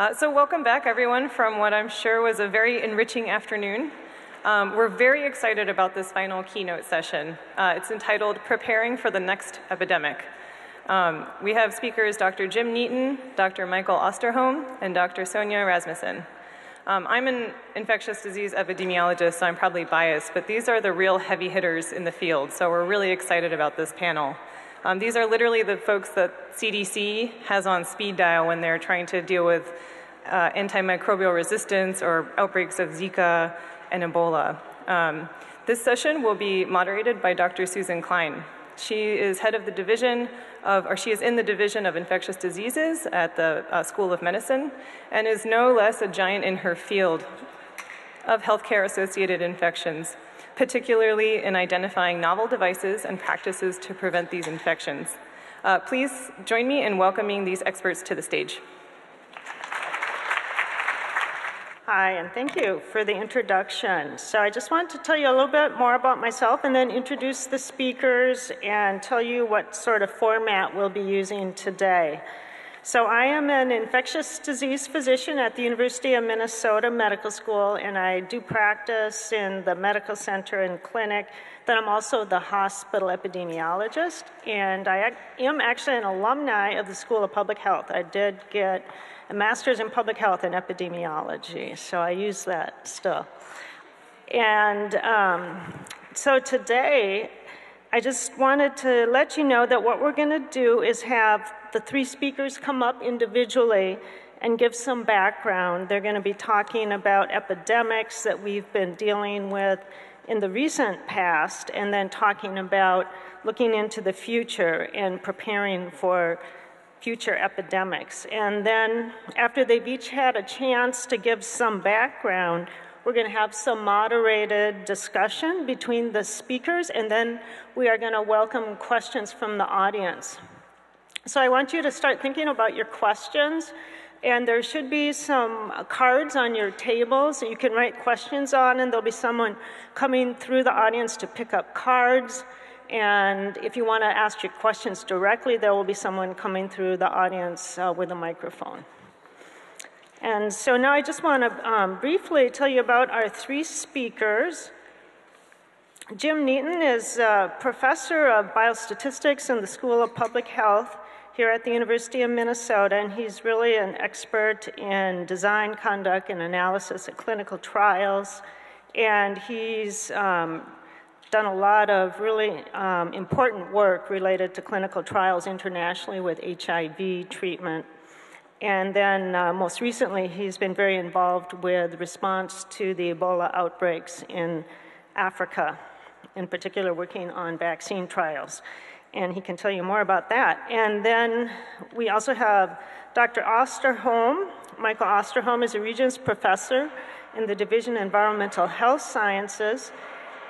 Uh, so welcome back, everyone, from what I'm sure was a very enriching afternoon. Um, we're very excited about this final keynote session. Uh, it's entitled Preparing for the Next Epidemic. Um, we have speakers Dr. Jim Neaton, Dr. Michael Osterholm, and Dr. Sonja Rasmussen. Um, I'm an infectious disease epidemiologist, so I'm probably biased, but these are the real heavy hitters in the field, so we're really excited about this panel. Um, these are literally the folks that CDC has on speed dial when they're trying to deal with uh, antimicrobial resistance or outbreaks of Zika and Ebola. Um, this session will be moderated by Dr. Susan Kline. She is head of the division of, or she is in the division of infectious diseases at the uh, School of Medicine and is no less a giant in her field of healthcare associated infections, particularly in identifying novel devices and practices to prevent these infections. Uh, please join me in welcoming these experts to the stage. Hi, and thank you for the introduction. So I just want to tell you a little bit more about myself and then introduce the speakers and tell you what sort of format we'll be using today. So I am an infectious disease physician at the University of Minnesota Medical School, and I do practice in the medical center and clinic. Then I'm also the hospital epidemiologist, and I am actually an alumni of the School of Public Health. I did get a master's in public health and epidemiology, so I use that still. And um, so today, I just wanted to let you know that what we're going to do is have the three speakers come up individually and give some background. They're going to be talking about epidemics that we've been dealing with in the recent past, and then talking about looking into the future and preparing for future epidemics. And then, after they've each had a chance to give some background, we're going to have some moderated discussion between the speakers, and then we are going to welcome questions from the audience. So I want you to start thinking about your questions. And there should be some cards on your tables that you can write questions on, and there'll be someone coming through the audience to pick up cards. And if you want to ask your questions directly, there will be someone coming through the audience uh, with a microphone. And so now I just want to um, briefly tell you about our three speakers. Jim Neaton is a professor of biostatistics in the School of Public Health here at the University of Minnesota, and he's really an expert in design, conduct, and analysis of clinical trials. And he's um, done a lot of really um, important work related to clinical trials internationally with HIV treatment. And then uh, most recently, he's been very involved with response to the Ebola outbreaks in Africa, in particular, working on vaccine trials. And he can tell you more about that. And then we also have Dr. Osterholm. Michael Osterholm is a Regents Professor in the Division of Environmental Health Sciences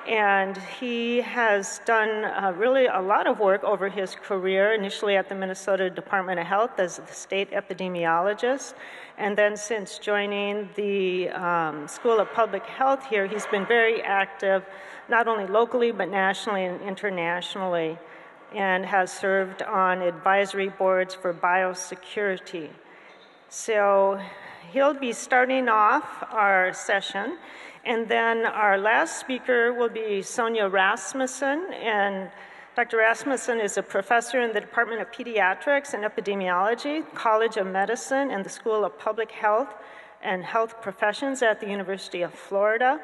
and he has done uh, really a lot of work over his career, initially at the Minnesota Department of Health as the state epidemiologist. And then since joining the um, School of Public Health here, he's been very active, not only locally, but nationally and internationally, and has served on advisory boards for biosecurity. So he'll be starting off our session. And then our last speaker will be Sonja Rasmussen. And Dr. Rasmussen is a professor in the Department of Pediatrics and Epidemiology, College of Medicine, and the School of Public Health and Health Professions at the University of Florida.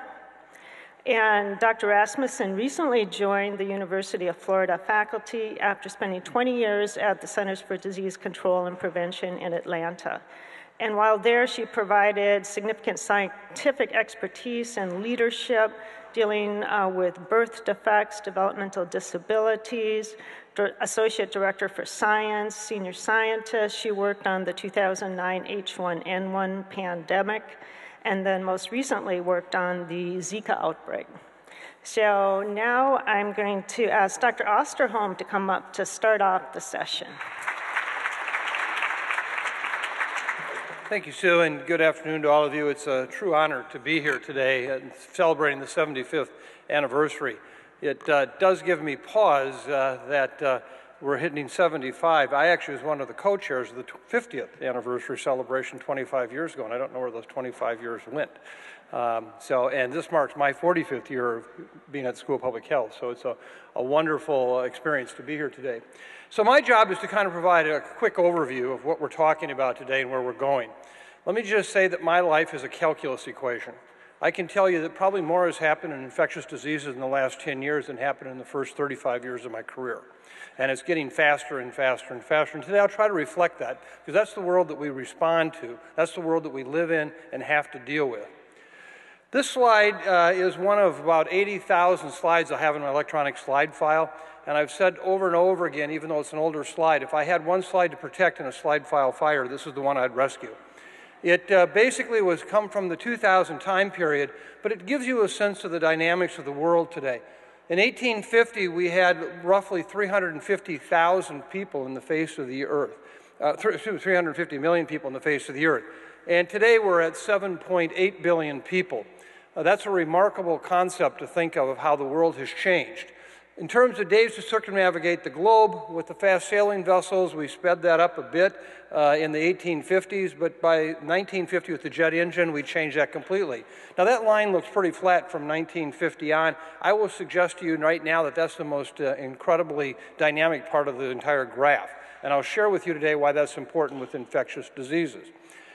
And Dr. Rasmussen recently joined the University of Florida faculty after spending 20 years at the Centers for Disease Control and Prevention in Atlanta. And while there, she provided significant scientific expertise and leadership dealing uh, with birth defects, developmental disabilities, associate director for science, senior scientist. She worked on the 2009 H1N1 pandemic, and then most recently worked on the Zika outbreak. So now I'm going to ask Dr. Osterholm to come up to start off the session. Thank you, Sue, and good afternoon to all of you. It's a true honor to be here today and celebrating the 75th anniversary. It uh, does give me pause uh, that uh, we're hitting 75. I actually was one of the co-chairs of the 50th anniversary celebration 25 years ago, and I don't know where those 25 years went. Um, so, and this marks my 45th year of being at the School of Public Health, so it's a, a wonderful experience to be here today. So my job is to kind of provide a quick overview of what we're talking about today and where we're going. Let me just say that my life is a calculus equation. I can tell you that probably more has happened in infectious diseases in the last 10 years than happened in the first 35 years of my career. And it's getting faster and faster and faster. And today I'll try to reflect that because that's the world that we respond to. That's the world that we live in and have to deal with. This slide uh, is one of about 80,000 slides I have in my electronic slide file. And I've said over and over again, even though it's an older slide, if I had one slide to protect in a slide file fire, this is the one I'd rescue. It uh, basically was come from the 2000 time period, but it gives you a sense of the dynamics of the world today. In 1850, we had roughly 350,000 people in the face of the earth, uh, 350 million people in the face of the earth. And today we're at 7.8 billion people. Uh, that's a remarkable concept to think of, of how the world has changed. In terms of days to circumnavigate the globe, with the fast sailing vessels, we sped that up a bit uh, in the 1850s, but by 1950 with the jet engine, we changed that completely. Now, that line looks pretty flat from 1950 on. I will suggest to you right now that that's the most uh, incredibly dynamic part of the entire graph. And I'll share with you today why that's important with infectious diseases.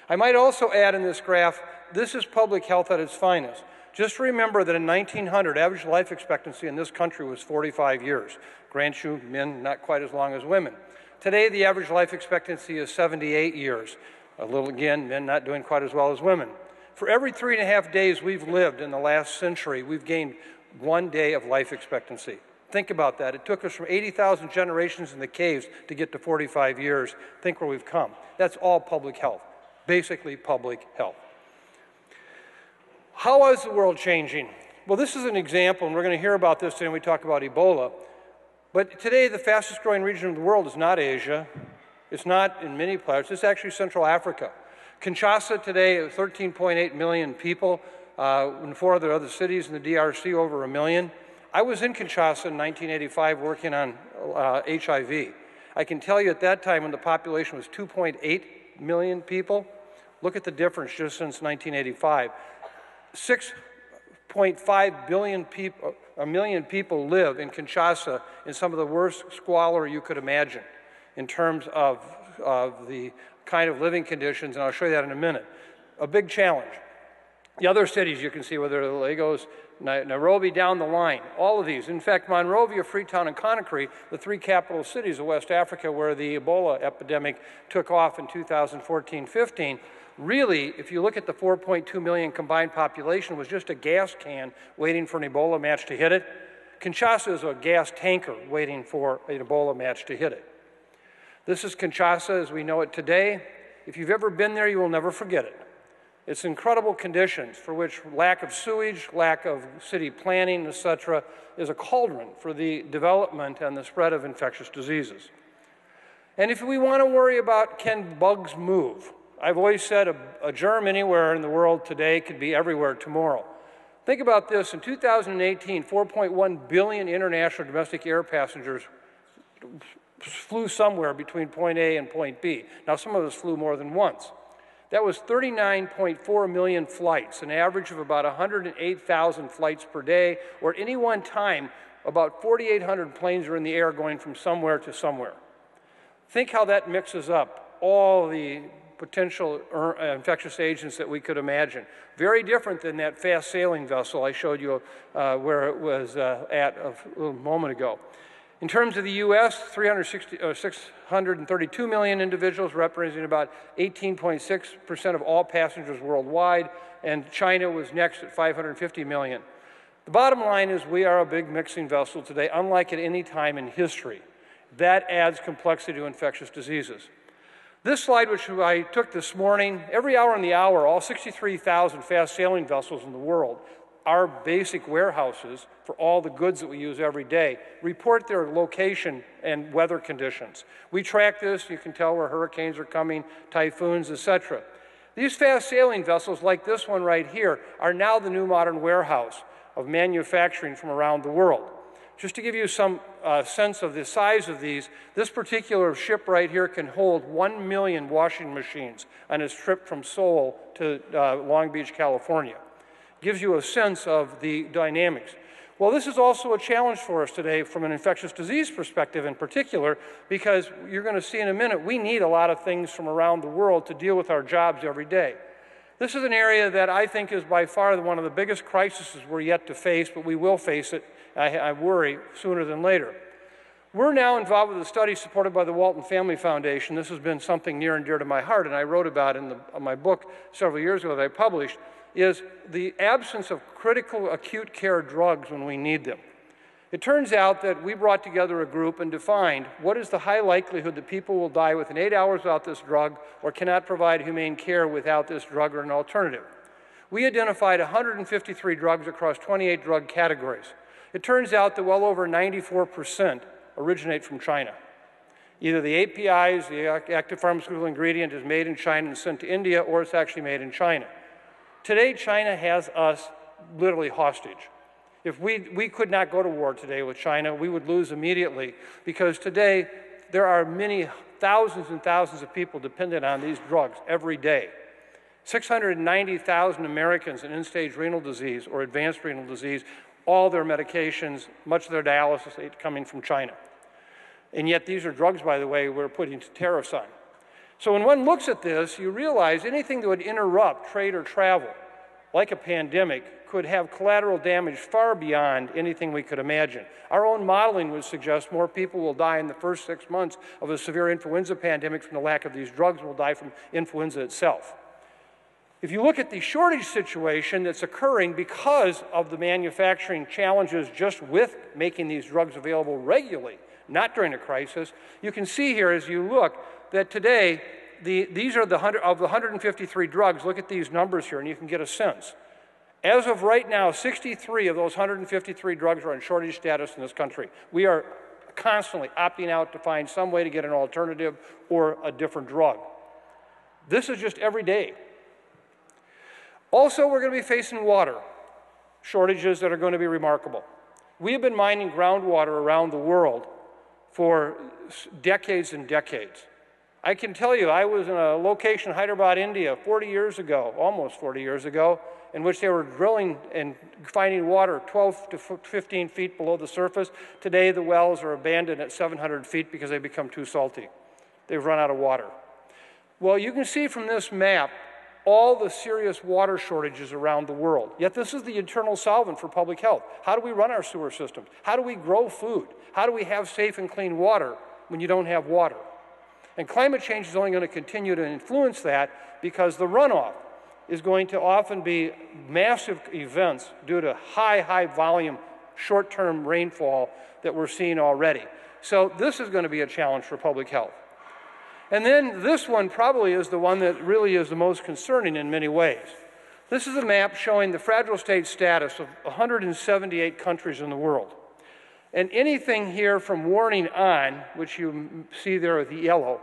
I might also add in this graph, this is public health at its finest. Just remember that in 1900, average life expectancy in this country was 45 years. Grant you, men not quite as long as women. Today, the average life expectancy is 78 years. A little again, men not doing quite as well as women. For every three and a half days we've lived in the last century, we've gained one day of life expectancy. Think about that. It took us from 80,000 generations in the caves to get to 45 years. Think where we've come. That's all public health, basically public health. How is the world changing? Well, this is an example, and we're going to hear about this when we talk about Ebola. But today, the fastest growing region of the world is not Asia. It's not in many parts. It's actually Central Africa. Kinshasa today, 13.8 million people. Uh, in four other other cities in the DRC, over a million. I was in Kinshasa in 1985 working on uh, HIV. I can tell you at that time when the population was 2.8 million people, look at the difference just since 1985. 6.5 billion people, a million people live in Kinshasa in some of the worst squalor you could imagine in terms of, of the kind of living conditions, and I'll show you that in a minute. A big challenge. The other cities you can see, whether Lagos, Nairobi, down the line, all of these. In fact, Monrovia, Freetown, and Conakry, the three capital cities of West Africa where the Ebola epidemic took off in 2014 15, really, if you look at the 4.2 million combined population, was just a gas can waiting for an Ebola match to hit it. Kinshasa is a gas tanker waiting for an Ebola match to hit it. This is Kinshasa as we know it today. If you've ever been there, you will never forget it. It's incredible conditions for which lack of sewage, lack of city planning, etc., is a cauldron for the development and the spread of infectious diseases. And if we want to worry about can bugs move, I've always said a, a germ anywhere in the world today could be everywhere tomorrow. Think about this in 2018, 4.1 billion international domestic air passengers flew somewhere between point A and point B. Now, some of us flew more than once. That was 39.4 million flights, an average of about 108,000 flights per day, or at any one time, about 4,800 planes are in the air going from somewhere to somewhere. Think how that mixes up all the potential er, uh, infectious agents that we could imagine. Very different than that fast sailing vessel I showed you uh, where it was uh, at a moment ago. In terms of the U.S., 632 uh, individuals, representing about 18.6% of all passengers worldwide, and China was next at 550 million. The bottom line is we are a big mixing vessel today, unlike at any time in history. That adds complexity to infectious diseases. This slide, which I took this morning, every hour in the hour, all 63,000 fast sailing vessels in the world, our basic warehouses for all the goods that we use every day report their location and weather conditions. We track this, you can tell where hurricanes are coming, typhoons, etc. These fast sailing vessels, like this one right here, are now the new modern warehouse of manufacturing from around the world. Just to give you some uh, sense of the size of these, this particular ship right here can hold 1 million washing machines on its trip from Seoul to uh, Long Beach, California. Gives you a sense of the dynamics. Well, this is also a challenge for us today from an infectious disease perspective in particular, because you're going to see in a minute, we need a lot of things from around the world to deal with our jobs every day. This is an area that I think is by far one of the biggest crises we're yet to face, but we will face it, I, I worry, sooner than later. We're now involved with a study supported by the Walton Family Foundation. This has been something near and dear to my heart, and I wrote about in, the, in my book several years ago that I published is the absence of critical acute care drugs when we need them. It turns out that we brought together a group and defined what is the high likelihood that people will die within eight hours without this drug or cannot provide humane care without this drug or an alternative. We identified 153 drugs across 28 drug categories. It turns out that well over 94% originate from China. Either the APIs, the active pharmaceutical ingredient, is made in China and sent to India, or it's actually made in China. Today, China has us literally hostage. If we, we could not go to war today with China, we would lose immediately because today there are many thousands and thousands of people dependent on these drugs every day. 690,000 Americans in end stage renal disease or advanced renal disease, all their medications, much of their dialysis coming from China. And yet, these are drugs, by the way, we're putting tariffs on. So when one looks at this, you realize anything that would interrupt trade or travel, like a pandemic, could have collateral damage far beyond anything we could imagine. Our own modeling would suggest more people will die in the first six months of a severe influenza pandemic from the lack of these drugs and will die from influenza itself. If you look at the shortage situation that's occurring because of the manufacturing challenges just with making these drugs available regularly, not during a crisis, you can see here as you look that today, the, these are the 100, of the 153 drugs. Look at these numbers here, and you can get a sense. As of right now, 63 of those 153 drugs are on shortage status in this country. We are constantly opting out to find some way to get an alternative or a different drug. This is just every day. Also, we're going to be facing water shortages that are going to be remarkable. We have been mining groundwater around the world for decades and decades. I can tell you, I was in a location Hyderabad, India, 40 years ago, almost 40 years ago, in which they were drilling and finding water 12 to 15 feet below the surface. Today, the wells are abandoned at 700 feet because they become too salty. They've run out of water. Well, you can see from this map all the serious water shortages around the world. Yet, this is the internal solvent for public health. How do we run our sewer systems? How do we grow food? How do we have safe and clean water when you don't have water? And climate change is only going to continue to influence that because the runoff is going to often be massive events due to high, high volume, short term rainfall that we're seeing already. So, this is going to be a challenge for public health. And then this one probably is the one that really is the most concerning in many ways. This is a map showing the fragile state status of 178 countries in the world. And anything here from warning on, which you see there with the yellow,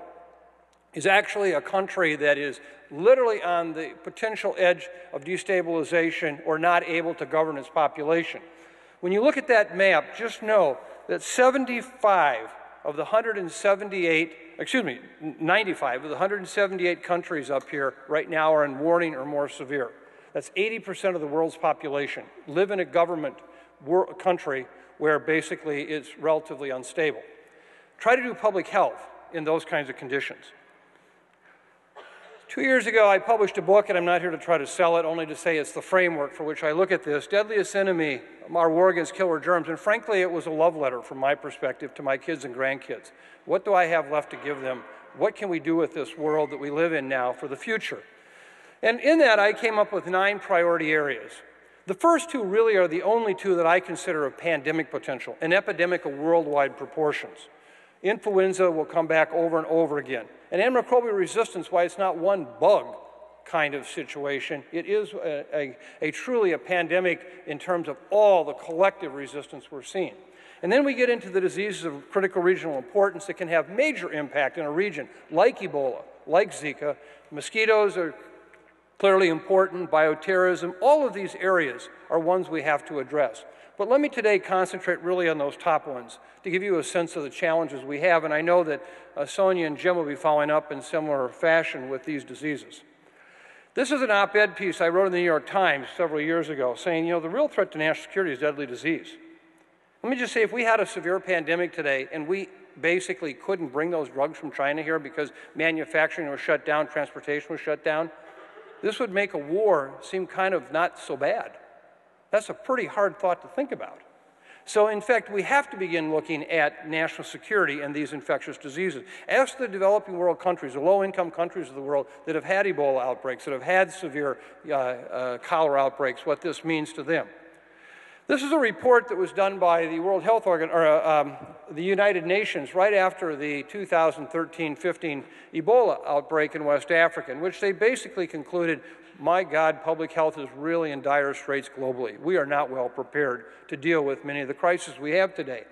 is actually a country that is literally on the potential edge of destabilization or not able to govern its population. When you look at that map, just know that 75 of the 178, excuse me, 95 of the 178 countries up here right now are in warning or more severe. That's 80% of the world's population live in a government country where basically it's relatively unstable. Try to do public health in those kinds of conditions. Two years ago, I published a book, and I'm not here to try to sell it, only to say it's the framework for which I look at this. Deadliest Enemy, Our War Against Killer Germs. And frankly, it was a love letter from my perspective to my kids and grandkids. What do I have left to give them? What can we do with this world that we live in now for the future? And in that, I came up with nine priority areas. The first two really are the only two that I consider of pandemic potential, an epidemic of worldwide proportions. Influenza will come back over and over again. And antimicrobial resistance, why it's not one bug kind of situation, it is a, a, a truly a pandemic in terms of all the collective resistance we're seeing. And then we get into the diseases of critical regional importance that can have major impact in a region like Ebola, like Zika. Mosquitoes are clearly important, bioterrorism, all of these areas are ones we have to address. But let me today concentrate really on those top ones to give you a sense of the challenges we have. And I know that uh, Sonja and Jim will be following up in similar fashion with these diseases. This is an op ed piece I wrote in the New York Times several years ago saying, you know, the real threat to national security is deadly disease. Let me just say if we had a severe pandemic today and we basically couldn't bring those drugs from China here because manufacturing was shut down, transportation was shut down, this would make a war seem kind of not so bad. That's a pretty hard thought to think about. So, in fact, we have to begin looking at national security and these infectious diseases. Ask the developing world countries, the low income countries of the world that have had Ebola outbreaks, that have had severe uh, uh, cholera outbreaks, what this means to them. This is a report that was done by the World Health Organ, or uh, um, the United Nations right after the 2013-15 Ebola outbreak in West Africa, in which they basically concluded, my God, public health is really in dire straits globally. We are not well prepared to deal with many of the crises we have today.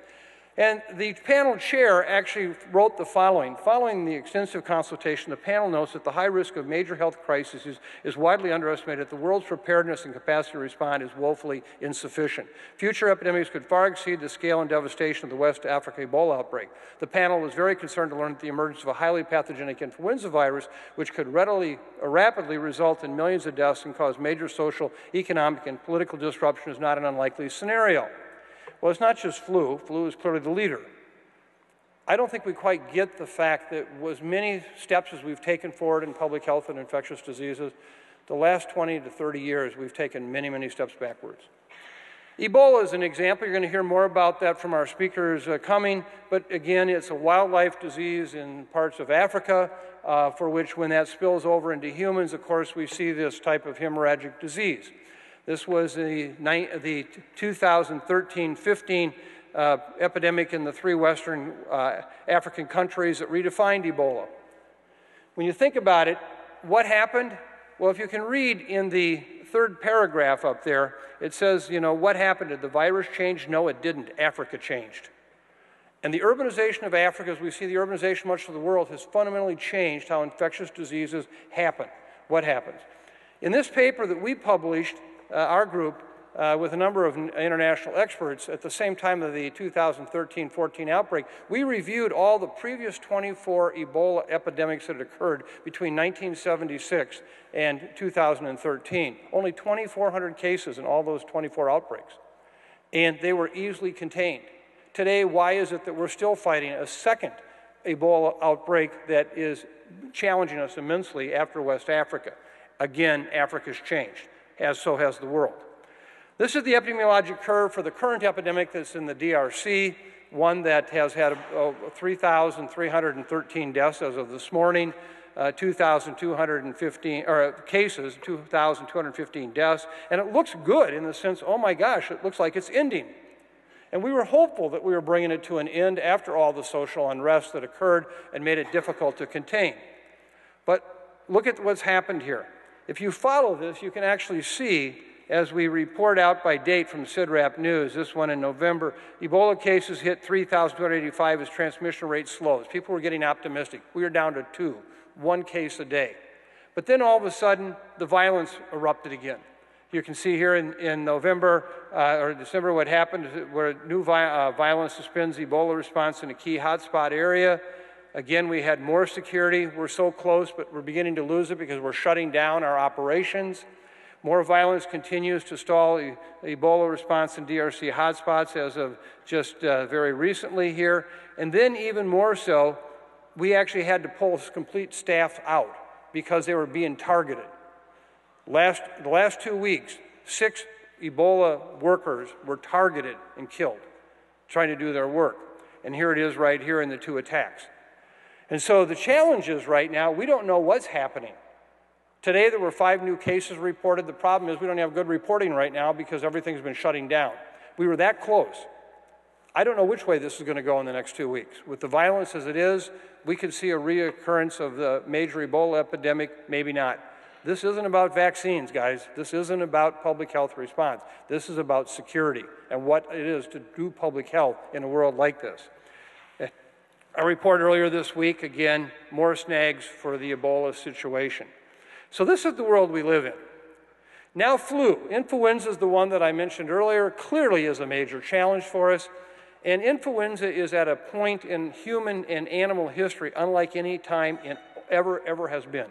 And the panel chair actually wrote the following. Following the extensive consultation, the panel notes that the high risk of major health crises is, is widely underestimated. The world's preparedness and capacity to respond is woefully insufficient. Future epidemics could far exceed the scale and devastation of the West Africa Ebola outbreak. The panel was very concerned to learn that the emergence of a highly pathogenic influenza virus, which could readily, uh, rapidly result in millions of deaths and cause major social, economic, and political disruption, is not an unlikely scenario. Well, it's not just flu. Flu is clearly the leader. I don't think we quite get the fact that as many steps as we've taken forward in public health and infectious diseases, the last 20 to 30 years, we've taken many, many steps backwards. Ebola is an example. You're going to hear more about that from our speakers uh, coming. But again, it's a wildlife disease in parts of Africa, uh, for which, when that spills over into humans, of course, we see this type of hemorrhagic disease. This was the, the 2013-15 uh, epidemic in the three Western uh, African countries that redefined Ebola. When you think about it, what happened? Well, if you can read in the third paragraph up there, it says, you know, what happened? Did the virus change? No, it didn't. Africa changed. And the urbanization of Africa, as we see the urbanization much of the world, has fundamentally changed how infectious diseases happen. What happens? In this paper that we published, our group, uh, with a number of international experts at the same time of the 2013 14 outbreak, we reviewed all the previous 24 Ebola epidemics that had occurred between 1976 and 2013. Only 2,400 cases in all those 24 outbreaks. And they were easily contained. Today, why is it that we're still fighting a second Ebola outbreak that is challenging us immensely after West Africa? Again, Africa's changed as so has the world. This is the epidemiologic curve for the current epidemic that's in the DRC, one that has had uh, 3,313 deaths as of this morning, uh, 2,215 or cases, 2,215 deaths, and it looks good in the sense, oh my gosh, it looks like it's ending. And we were hopeful that we were bringing it to an end after all the social unrest that occurred and made it difficult to contain. But look at what's happened here. If you follow this, you can actually see, as we report out by date from CIDRAP News, this one in November, Ebola cases hit 3,285 as transmission rate slows. People were getting optimistic. We are down to two, one case a day. But then all of a sudden, the violence erupted again. You can see here in, in November uh, or December what happened, where new vi uh, violence suspends Ebola response in a key hotspot area. Again, we had more security. We're so close, but we're beginning to lose it because we're shutting down our operations. More violence continues to stall the Ebola response in DRC hotspots as of just uh, very recently here. And then, even more so, we actually had to pull complete staff out because they were being targeted. Last, the last two weeks, six Ebola workers were targeted and killed trying to do their work. And here it is right here in the two attacks. And so the challenge is right now, we don't know what's happening. Today there were five new cases reported. The problem is we don't have good reporting right now because everything's been shutting down. We were that close. I don't know which way this is going to go in the next two weeks. With the violence as it is, we could see a reoccurrence of the major Ebola epidemic, maybe not. This isn't about vaccines, guys. This isn't about public health response. This is about security and what it is to do public health in a world like this. A report earlier this week, again, more snags for the Ebola situation. So, this is the world we live in. Now, flu. Influenza is the one that I mentioned earlier, clearly is a major challenge for us. And influenza is at a point in human and animal history unlike any time in ever, ever has been.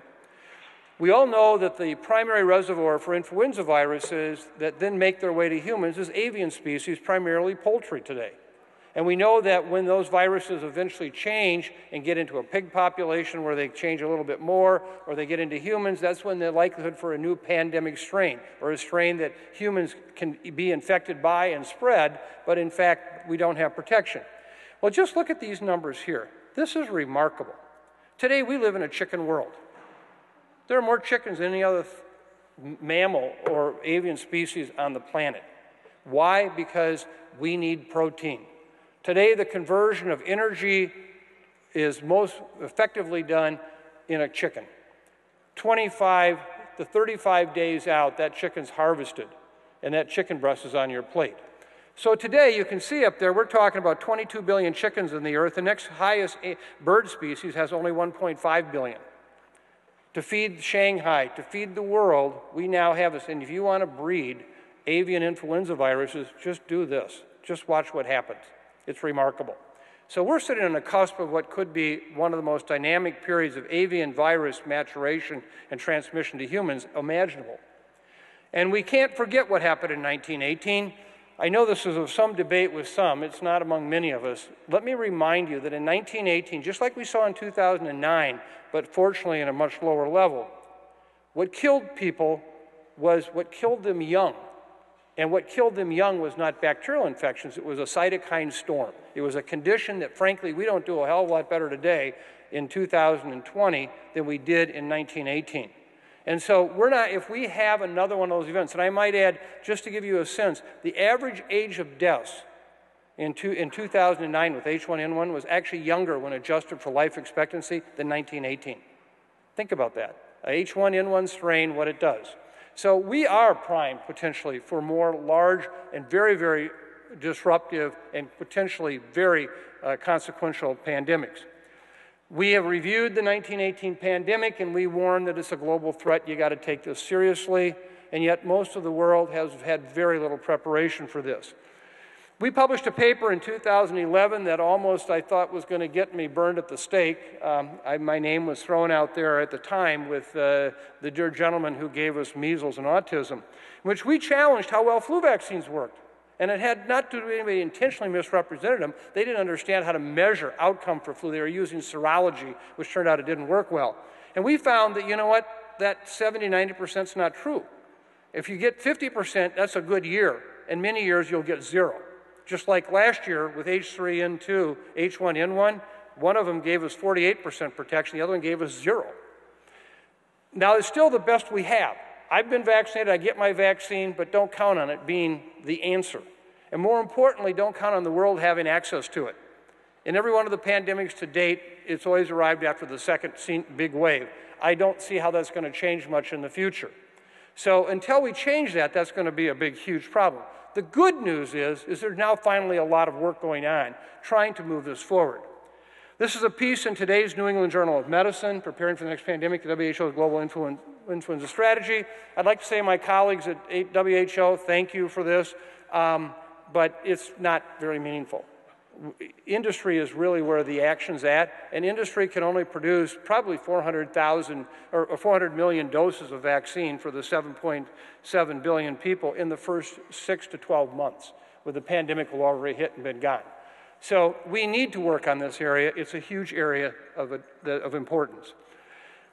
We all know that the primary reservoir for influenza viruses that then make their way to humans is avian species, primarily poultry today. And we know that when those viruses eventually change and get into a pig population where they change a little bit more, or they get into humans, that's when the likelihood for a new pandemic strain, or a strain that humans can be infected by and spread, but in fact, we don't have protection. Well, just look at these numbers here. This is remarkable. Today, we live in a chicken world. There are more chickens than any other mammal or avian species on the planet. Why? Because we need protein. Today, the conversion of energy is most effectively done in a chicken. 25 to 35 days out, that chicken's harvested, and that chicken breast is on your plate. So today, you can see up there, we're talking about 22 billion chickens in the earth. The next highest bird species has only 1.5 billion. To feed Shanghai, to feed the world, we now have this. And if you want to breed avian influenza viruses, just do this. Just watch what happens. It's remarkable. So we're sitting on the cusp of what could be one of the most dynamic periods of avian virus maturation and transmission to humans imaginable. And we can't forget what happened in 1918. I know this is of some debate with some, it's not among many of us. Let me remind you that in 1918, just like we saw in 2009, but fortunately in a much lower level, what killed people was what killed them young and what killed them young was not bacterial infections, it was a cytokine storm. It was a condition that, frankly, we don't do a hell of a lot better today in 2020 than we did in 1918. And so we're not, if we have another one of those events, and I might add, just to give you a sense, the average age of deaths in, two, in 2009 with H1N1 was actually younger when adjusted for life expectancy than 1918. Think about that. A H1N1 strain, what it does. So we are primed potentially for more large and very, very disruptive and potentially very uh, consequential pandemics. We have reviewed the 1918 pandemic and we warn that it's a global threat. You got to take this seriously. And yet, most of the world has had very little preparation for this. We published a paper in 2011 that almost I thought was going to get me burned at the stake. Um, I, my name was thrown out there at the time with uh, the dear gentleman who gave us measles and autism, in which we challenged how well flu vaccines worked. And it had not to do anybody intentionally misrepresented them. They didn't understand how to measure outcome for flu. They were using serology, which turned out it didn't work well. And we found that, you know what, that 70, 90% is not true. If you get 50%, that's a good year. In many years, you'll get zero. Just like last year with H3N2, H1N1, one of them gave us 48% protection, the other one gave us zero. Now, it's still the best we have. I've been vaccinated, I get my vaccine, but don't count on it being the answer. And more importantly, don't count on the world having access to it. In every one of the pandemics to date, it's always arrived after the second big wave. I don't see how that's going to change much in the future. So until we change that, that's going to be a big, huge problem. The good news is, is there's now finally a lot of work going on trying to move this forward. This is a piece in today's New England Journal of Medicine, preparing for the next pandemic, the WHO's global influenza strategy. I'd like to say to my colleagues at WHO, thank you for this, um, but it's not very meaningful industry is really where the action's at, and industry can only produce probably 400,000 or 400 million doses of vaccine for the 7.7 billion people in the first six to 12 months, with the pandemic will already hit and been gone. So we need to work on this area. It's a huge area of, uh, of importance.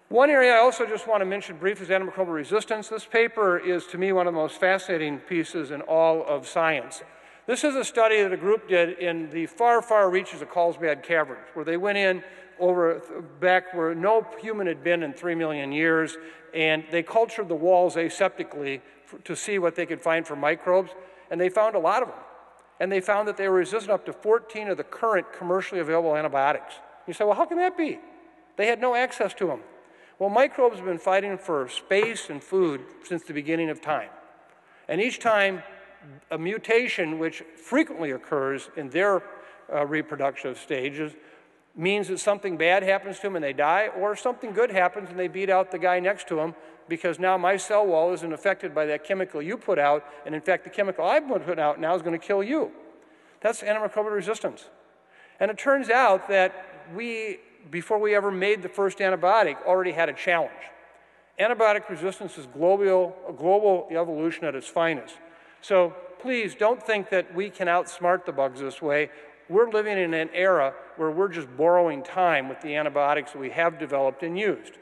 One area I also just want to mention briefly is antimicrobial resistance. This paper is, to me, one of the most fascinating pieces in all of science. This is a study that a group did in the far, far reaches of Carlsbad Caverns, where they went in over back where no human had been in three million years, and they cultured the walls aseptically to see what they could find for microbes, and they found a lot of them. And they found that they were resistant up to 14 of the current commercially available antibiotics. You say, well, how can that be? They had no access to them. Well, microbes have been fighting for space and food since the beginning of time. And each time a mutation which frequently occurs in their uh, reproductive stages means that something bad happens to them and they die, or something good happens and they beat out the guy next to them because now my cell wall isn't affected by that chemical you put out, and in fact, the chemical I put out now is going to kill you. That's antimicrobial resistance. And it turns out that we, before we ever made the first antibiotic, already had a challenge. Antibiotic resistance is global, global evolution at its finest. So please don't think that we can outsmart the bugs this way. We're living in an era where we're just borrowing time with the antibiotics we have developed and used.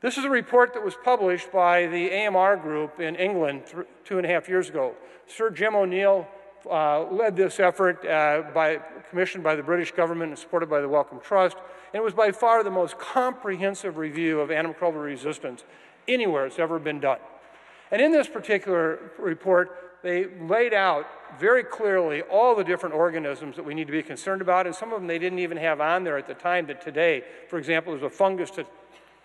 This is a report that was published by the AMR group in England two and a half years ago. Sir Jim O'Neill uh, led this effort uh, by, commissioned by the British government and supported by the Wellcome Trust, and it was by far the most comprehensive review of antimicrobial resistance anywhere it's ever been done. And in this particular report, they laid out very clearly all the different organisms that we need to be concerned about, and some of them they didn't even have on there at the time that today, for example, there's a fungus to,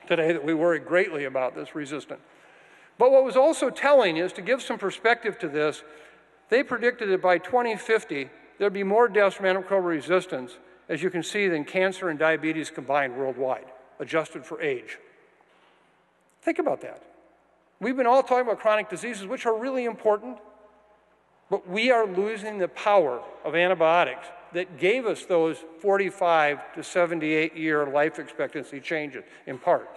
today that we worry greatly about that's resistant. But what was also telling is to give some perspective to this, they predicted that by 2050, there'd be more deaths from antimicrobial resistance, as you can see, than cancer and diabetes combined worldwide, adjusted for age. Think about that. We've been all talking about chronic diseases, which are really important, but we are losing the power of antibiotics that gave us those 45 to 78 year life expectancy changes, in part.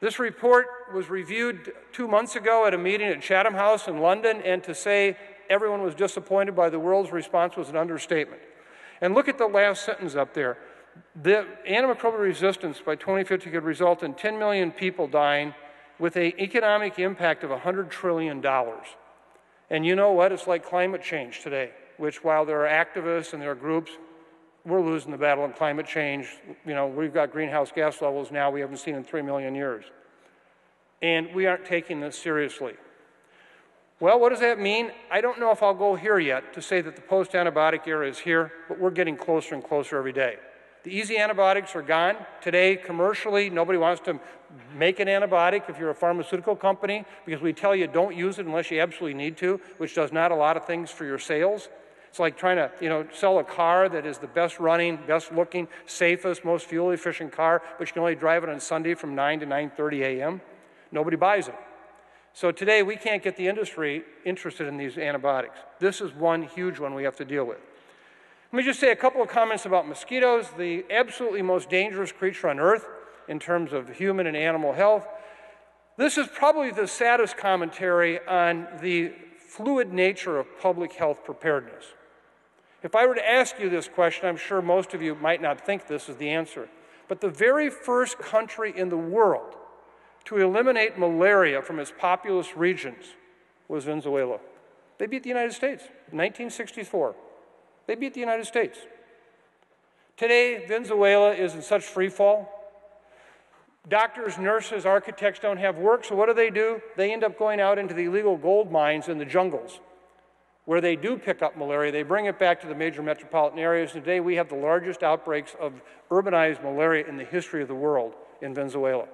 This report was reviewed two months ago at a meeting at Chatham House in London, and to say everyone was disappointed by the world's response was an understatement. And look at the last sentence up there. The antimicrobial resistance by 2050 could result in 10 million people dying with an economic impact of $100 trillion. And you know what? It's like climate change today, which while there are activists and there are groups, we're losing the battle on climate change. You know, we've got greenhouse gas levels now we haven't seen in three million years. And we aren't taking this seriously. Well, what does that mean? I don't know if I'll go here yet to say that the post antibiotic era is here, but we're getting closer and closer every day. The easy antibiotics are gone. Today, commercially, nobody wants to make an antibiotic if you're a pharmaceutical company because we tell you don't use it unless you absolutely need to, which does not a lot of things for your sales. It's like trying to, you know, sell a car that is the best running, best looking, safest, most fuel efficient car, but you can only drive it on Sunday from 9 to 9:30 a.m. Nobody buys it. So today we can't get the industry interested in these antibiotics. This is one huge one we have to deal with. Let me just say a couple of comments about mosquitoes, the absolutely most dangerous creature on earth in terms of human and animal health. This is probably the saddest commentary on the fluid nature of public health preparedness. If I were to ask you this question, I'm sure most of you might not think this is the answer. But the very first country in the world to eliminate malaria from its populous regions was Venezuela. They beat the United States in 1964. They beat the United States. Today, Venezuela is in such free fall. Doctors, nurses, architects don't have work, so what do they do? They end up going out into the illegal gold mines in the jungles where they do pick up malaria. They bring it back to the major metropolitan areas. Today, we have the largest outbreaks of urbanized malaria in the history of the world in Venezuela.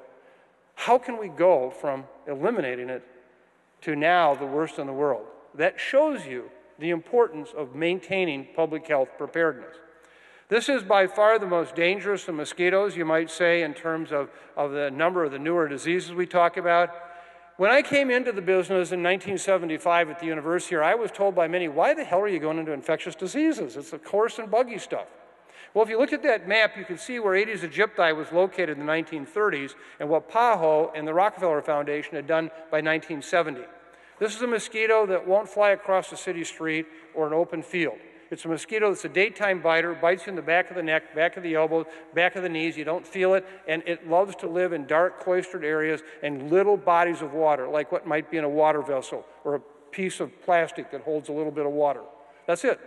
How can we go from eliminating it to now the worst in the world? That shows you the importance of maintaining public health preparedness. This is by far the most dangerous of mosquitoes, you might say, in terms of, of the number of the newer diseases we talk about. When I came into the business in 1975 at the university here, I was told by many, why the hell are you going into infectious diseases? It's the coarse and buggy stuff. Well, if you look at that map, you can see where Aedes aegypti was located in the 1930s and what PAHO and the Rockefeller Foundation had done by 1970. This is a mosquito that won't fly across a city street or an open field. It's a mosquito that's a daytime biter, bites you in the back of the neck, back of the elbow, back of the knees. You don't feel it, and it loves to live in dark, cloistered areas and little bodies of water, like what might be in a water vessel or a piece of plastic that holds a little bit of water. That's it.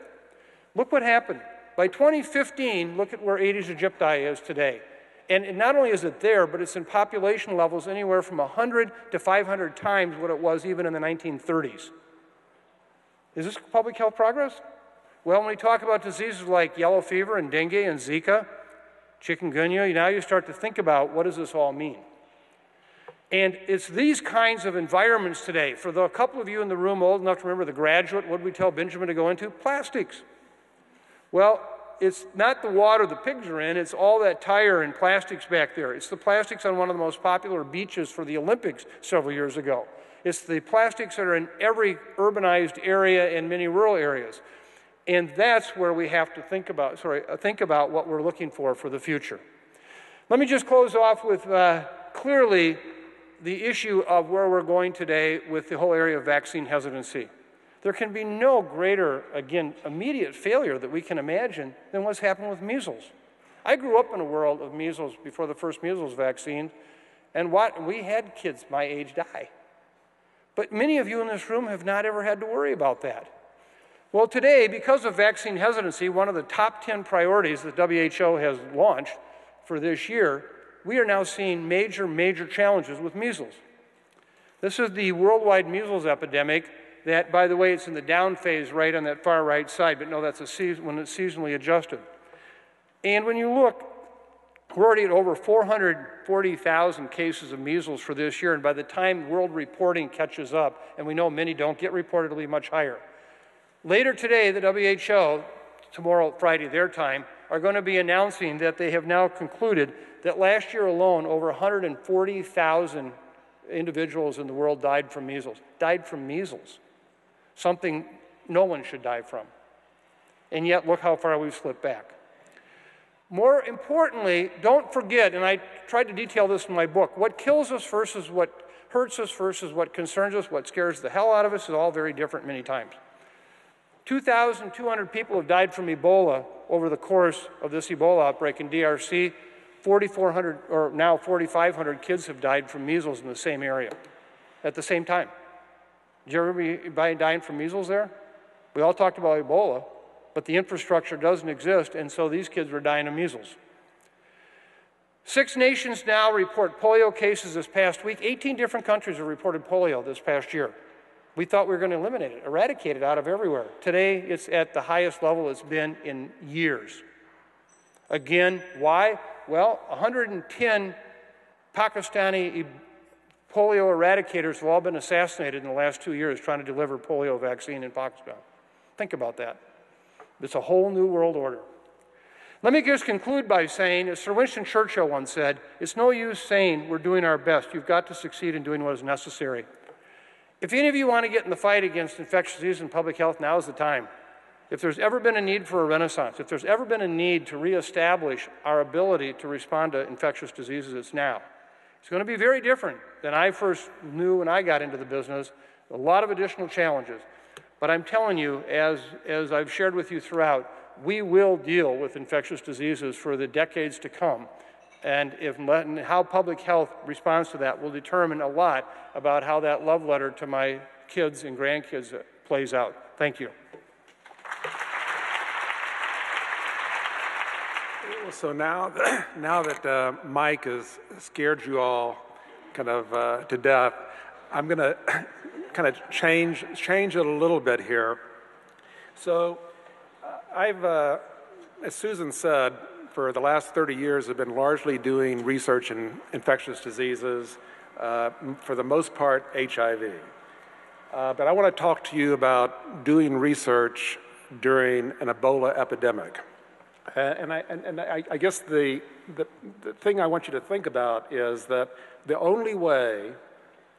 Look what happened. By 2015, look at where Aedes aegypti is today. And not only is it there, but it's in population levels anywhere from 100 to 500 times what it was even in the 1930s. Is this public health progress? Well, when we talk about diseases like yellow fever and dengue and Zika, chikungunya, now you start to think about what does this all mean? And it's these kinds of environments today. For the couple of you in the room old enough to remember the graduate, what did we tell Benjamin to go into? Plastics. Well, it's not the water the pigs are in, it's all that tire and plastics back there. It's the plastics on one of the most popular beaches for the Olympics several years ago. It's the plastics that are in every urbanized area and many rural areas. And that's where we have to think about, sorry, uh, think about what we're looking for for the future. Let me just close off with uh, clearly the issue of where we're going today with the whole area of vaccine hesitancy. There can be no greater, again, immediate failure that we can imagine than what's happened with measles. I grew up in a world of measles before the first measles vaccine, and what, we had kids my age die. But many of you in this room have not ever had to worry about that. Well, today, because of vaccine hesitancy, one of the top 10 priorities that WHO has launched for this year, we are now seeing major, major challenges with measles. This is the worldwide measles epidemic that, by the way, it's in the down phase right on that far right side, but no, that's a season, when it's seasonally adjusted. And when you look, we're already at over 440,000 cases of measles for this year, and by the time world reporting catches up, and we know many don't get reported, it'll be much higher. Later today, the WHO, tomorrow, Friday, their time, are going to be announcing that they have now concluded that last year alone, over 140,000 individuals in the world died from measles. Died from measles something no one should die from. And yet, look how far we've slipped back. More importantly, don't forget, and I tried to detail this in my book, what kills us versus what hurts us versus what concerns us, what scares the hell out of us is all very different many times. 2,200 people have died from Ebola over the course of this Ebola outbreak in DRC. 4,400, or now 4,500 kids have died from measles in the same area at the same time. Did you ever be dying from measles there? We all talked about Ebola, but the infrastructure doesn't exist, and so these kids were dying of measles. Six nations now report polio cases this past week. 18 different countries have reported polio this past year. We thought we were going to eliminate it, eradicate it out of everywhere. Today, it's at the highest level it's been in years. Again, why? Well, 110 Pakistani polio eradicators have all been assassinated in the last two years trying to deliver polio vaccine in Pakistan. Think about that. It's a whole new world order. Let me just conclude by saying, as Sir Winston Churchill once said, it's no use saying we're doing our best. You've got to succeed in doing what is necessary. If any of you want to get in the fight against infectious disease and public health, now is the time. If there's ever been a need for a renaissance, if there's ever been a need to reestablish our ability to respond to infectious diseases, it's now. It's going to be very different than I first knew when I got into the business. A lot of additional challenges. But I'm telling you, as, as I've shared with you throughout, we will deal with infectious diseases for the decades to come. And, if, and how public health responds to that will determine a lot about how that love letter to my kids and grandkids plays out. Thank you. So now, now that uh, Mike has scared you all kind of uh, to death, I'm going to kind of change change it a little bit here. So uh, I've, uh, as Susan said, for the last 30 years, have been largely doing research in infectious diseases, uh, for the most part, HIV. Uh, but I want to talk to you about doing research during an Ebola epidemic. Uh, and, I, and, and I, I, guess the, the, the thing I want you to think about is that the only way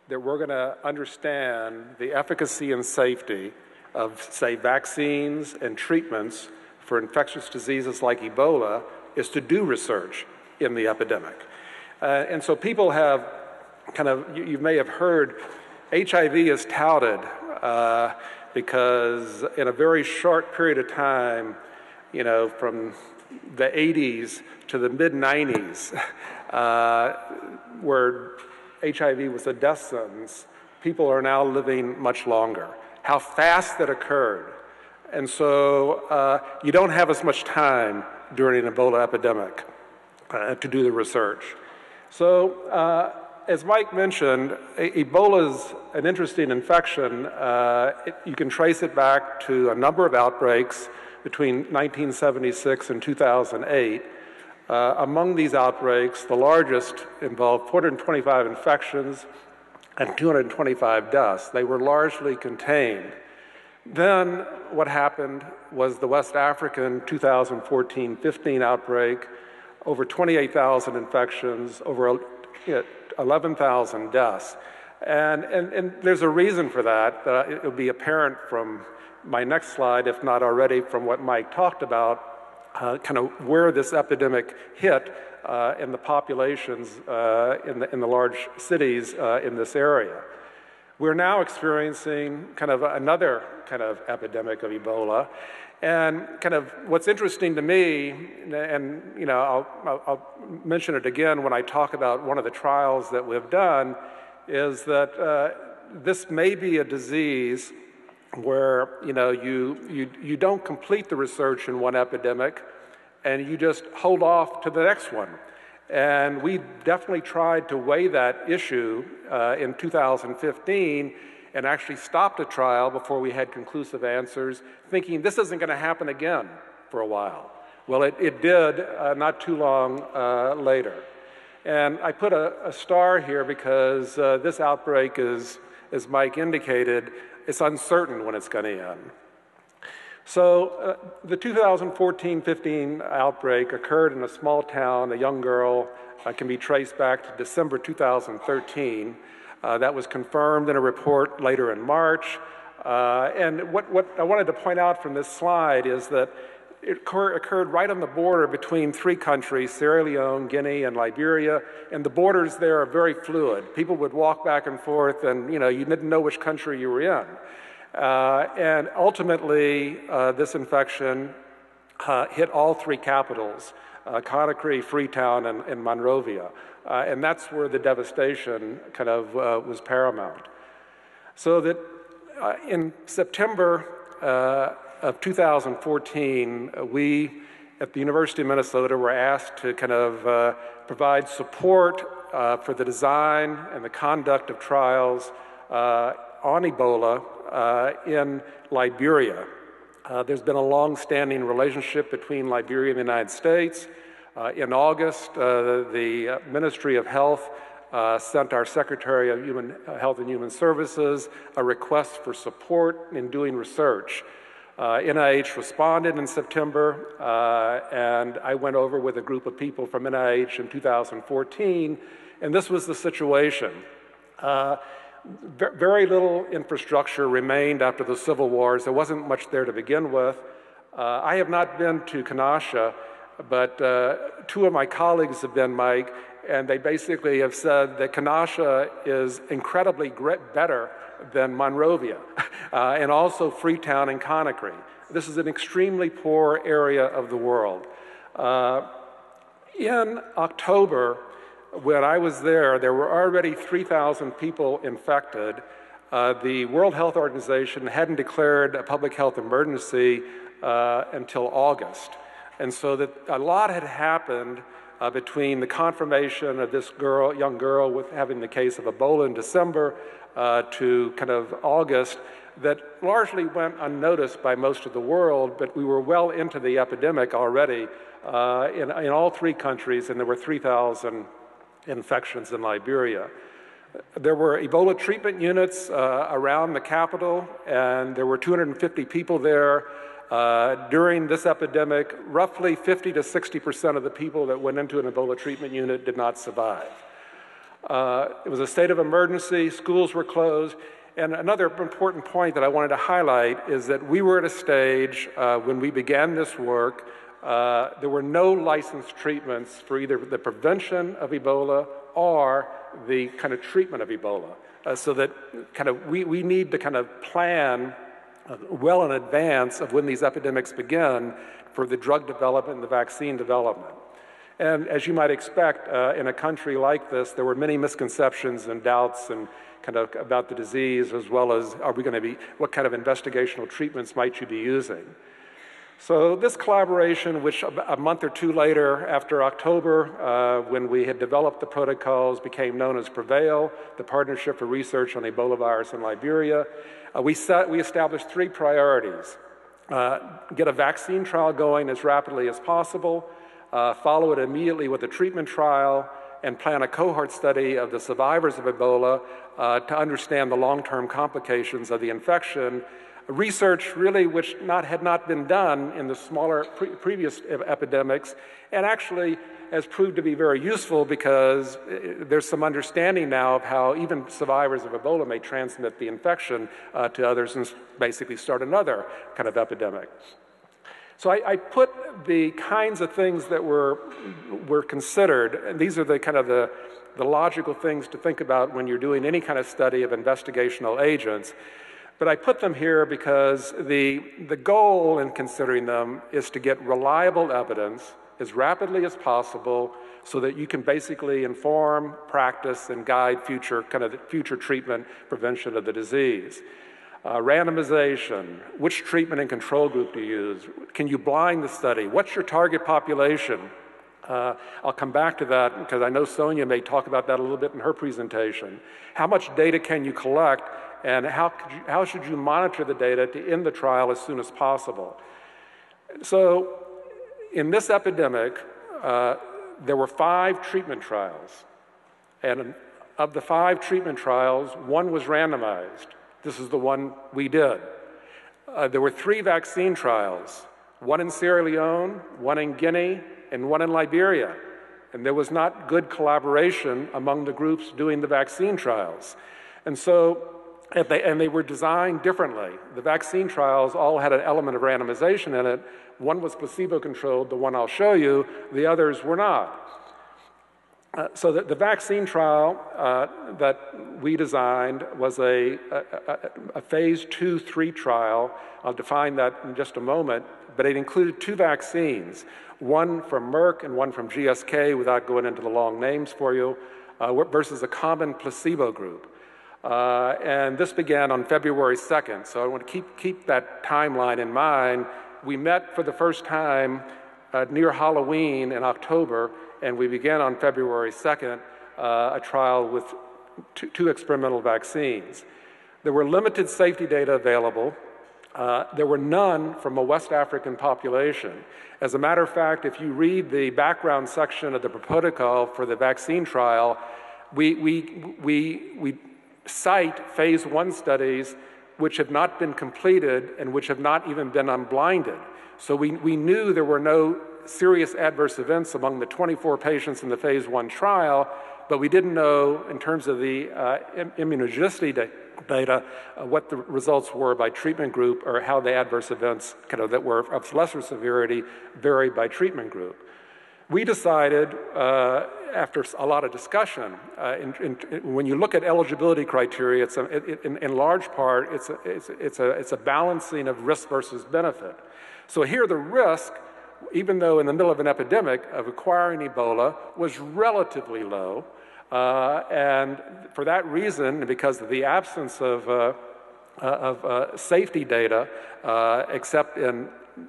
that we're going to understand the efficacy and safety of, say, vaccines and treatments for infectious diseases like Ebola is to do research in the epidemic. Uh, and so people have kind of, you, you, may have heard, HIV is touted uh, because in a very short period of time, you know, from the 80s to the mid 90s, uh, where HIV was a death sentence, people are now living much longer. How fast that occurred. And so uh, you don't have as much time during an Ebola epidemic uh, to do the research. So, uh, as Mike mentioned, Ebola is an interesting infection. Uh, it, you can trace it back to a number of outbreaks between 1976 and 2008. Uh, among these outbreaks, the largest involved 425 infections and 225 deaths. They were largely contained. Then what happened was the West African 2014-15 outbreak, over 28,000 infections, over 11,000 deaths. And, and, and there's a reason for that, that it will be apparent from my next slide, if not already from what Mike talked about, uh, kind of where this epidemic hit uh, in the populations uh, in, the, in the large cities uh, in this area. We're now experiencing kind of another kind of epidemic of Ebola. And kind of what's interesting to me, and you know, I'll, I'll, mention it again when I talk about one of the trials that we've done, is that uh, this may be a disease where you know you, you you don't complete the research in one epidemic and you just hold off to the next one. And we definitely tried to weigh that issue uh, in 2015 and actually stopped a trial before we had conclusive answers thinking this isn't going to happen again for a while. Well it, it did uh, not too long uh, later. And i put a, a star here because uh, this outbreak is as mike indicated it's uncertain when it's going to end. So, uh, the 2014 15 outbreak occurred in a small town. A young girl uh, can be traced back to December 2013. Uh, that was confirmed in a report later in March. Uh, and what, what I wanted to point out from this slide is that it occurred right on the border between three countries, Sierra Leone, Guinea, and Liberia, and the borders there are very fluid. People would walk back and forth, and you know, you didn't know which country you were in. Uh, and ultimately, uh, this infection uh, hit all three capitals, uh, Conakry, Freetown, and, and Monrovia. Uh, and that's where the devastation kind of uh, was paramount. So that in September, of 2014, uh, we at the University of Minnesota were asked to kind of uh, provide support uh, for the design and the conduct of trials uh, on Ebola uh, in Liberia. Uh, there's been a long-standing relationship between Liberia and the United States. in August, the Ministry of Health sent our Secretary of Human Health and Human Services a request for support in doing research. Uh, NIH responded in September, uh, and I went over with a group of people from NIH in 2014, and this was the situation. Uh, very little infrastructure remained after the civil wars. There wasn't much there to begin with. Uh, I have not been to Kinshasa, but uh, two of my colleagues have been, Mike, and they basically have said that Kinshasa is incredibly better than Monrovia, uh, and also Freetown and Conakry. This is an extremely poor area of the world. Uh, in October, when I was there, there were already 3,000 people infected. Uh, the World Health Organization hadn't declared a public health emergency uh, until August. And so that a lot had happened uh, between the confirmation of this girl, young girl with having the case of Ebola in December uh, to kind of August that largely went unnoticed by most of the world, but we were well into the epidemic already uh, in, in all three countries, and there were 3,000 infections in Liberia. There were Ebola treatment units uh, around the capital, and there were 250 people there. Uh, during this epidemic, roughly 50 to 60 percent of the people that went into an Ebola treatment unit did not survive. Uh, it was a state of emergency, schools were closed. And another important point that I wanted to highlight is that we were at a stage uh, when we began this work, uh, there were no licensed treatments for either the prevention of Ebola or the kind of treatment of Ebola. Uh, so that kind of we, we need to kind of plan uh, well in advance of when these epidemics begin for the drug development and the vaccine development. And as you might expect, uh, in a country like this, there were many misconceptions and doubts and kind of about the disease, as well as are we going to be, what kind of investigational treatments might you be using? So this collaboration, which a month or two later, after October, uh, when we had developed the protocols, became known as PREVAIL, the Partnership for Research on Ebola Virus in Liberia. Uh, we, set, we established three priorities. Uh, get a vaccine trial going as rapidly as possible, uh, follow it immediately with a treatment trial, and plan a cohort study of the survivors of Ebola uh, to understand the long term complications of the infection. research really which not, had not been done in the smaller pre- previous epidemics, and actually has proved to be very useful because uh, there's some understanding now of how even survivors of Ebola may transmit the infection uh, to others and basically start another kind of epidemic. So I, I, put the kinds of things that were, were considered, and these are the kind of the, the logical things to think about when you're doing any kind of study of investigational agents. But I put them here because the, the goal in considering them is to get reliable evidence as rapidly as possible so that you can basically inform, practice, and guide future kind of future treatment prevention of the disease. Uh, randomization, which treatment and control group to use? Can you blind the study? What's your target population? Uh, I'll come back to that because I know Sonja may talk about that a little bit in her presentation. How much data can you collect and how, you, how should you monitor the data to end the trial as soon as possible? So in this epidemic, uh, there were five treatment trials. And of the five treatment trials, one was randomized. This is the one we did. Uh, there were three vaccine trials one in Sierra Leone, one in Guinea, and one in Liberia. And there was not good collaboration among the groups doing the vaccine trials. And so, and they, and they were designed differently. The vaccine trials all had an element of randomization in it, one was placebo controlled, the one I'll show you, the others were not. Uh, so the, the, vaccine trial uh, that we designed was a, a, a, phase two, three trial. I'll define that in just a moment, but it included two vaccines, one from Merck and one from GSK, without going into the long names for you, uh, versus a common placebo group. Uh, and this began on February 2nd, so I want to keep, keep that timeline in mind we met for the first time uh, near Halloween in October, and we began on February 2nd uh, a trial with two, two, experimental vaccines. There were limited safety data available. Uh, there were none from a West African population. As a matter of fact, if you read the background section of the protocol for the vaccine trial, we, we, we, we cite phase one studies which have not been completed and which have not even been unblinded. So we, we knew there were no serious adverse events among the 24 patients in the phase one trial, but we didn't know in terms of the uh, immunogenicity data uh, what the results were by treatment group or how the adverse events kind of that were of lesser severity varied by treatment group. We decided uh, after a lot of discussion, uh, in, in, when you look at eligibility criteria, it's a, it, in, in, large part, it's a, it's, it's, a, it's a balancing of risk versus benefit. So here the risk, even though in the middle of an epidemic of acquiring Ebola, was relatively low. Uh, and for that reason, because of the absence of, uh, uh of uh, safety data, uh, except in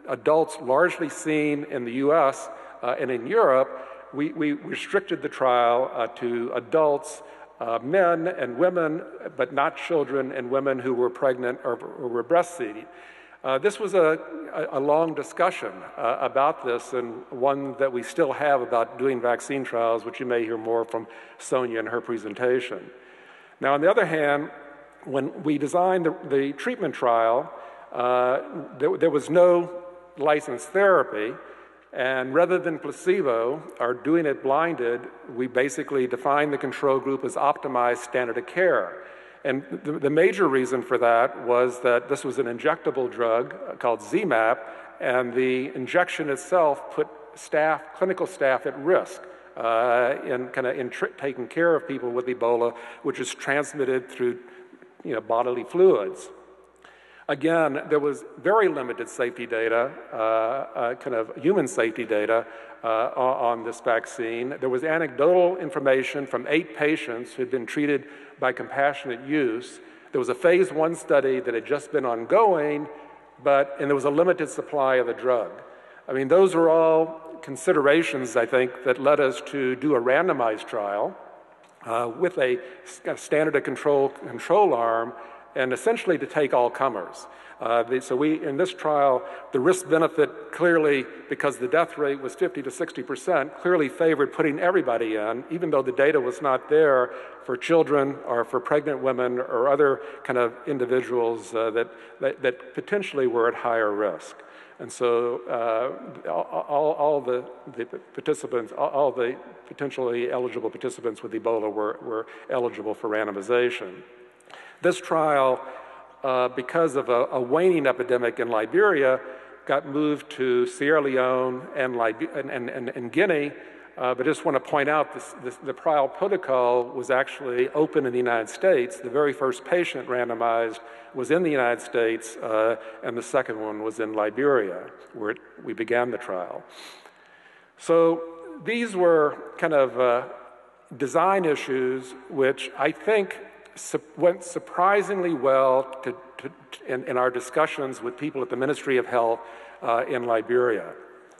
adults largely seen in the US and in Europe, we, we restricted the trial to adults, uh, men and women, but not children and women who were pregnant or, or were breastfeeding. Uh, this was a, a, a long discussion uh, about this, and one that we still have about doing vaccine trials, which you may hear more from Sonja in her presentation. Now, on the other hand, when we designed the, the treatment trial, uh, there, there was no licensed therapy, and rather than placebo or doing it blinded, we basically defined the control group as optimized standard of care. And the, the, major reason for that was that this was an injectable drug called ZMapp, and the injection itself put staff, clinical staff at risk uh, in kind of in tr- taking care of people with Ebola, which is transmitted through you know, bodily fluids. Again, there was very limited safety data, uh, uh, kind of human safety data uh, on this vaccine. There was anecdotal information from eight patients who had been treated by compassionate use. There was a phase one study that had just been ongoing, but, and there was a limited supply of the drug. I mean, those were all considerations, I think, that led us to do a randomized trial uh, with a standard of control control arm and essentially to take all comers. Uh, the, so we, in this trial, the risk benefit clearly, because the death rate was 50 to 60 percent, clearly favored putting everybody in, even though the data was not there for children or for pregnant women or other kind of individuals uh, that, that, that, potentially were at higher risk. And so uh, all, all, the, the participants, all, all the potentially eligible participants with Ebola were, were eligible for randomization. This trial uh, because of a, a, waning epidemic in Liberia, got moved to Sierra Leone and, and, and, and Guinea. Uh, but I just want to point out this, this, the trial protocol was actually open in the United States. The very first patient randomized was in the United States, uh, and the second one was in Liberia, where it, we began the trial. So these were kind of uh, design issues which I think su- went surprisingly well to, to, in, in, our discussions with people at the Ministry of Health uh, in Liberia.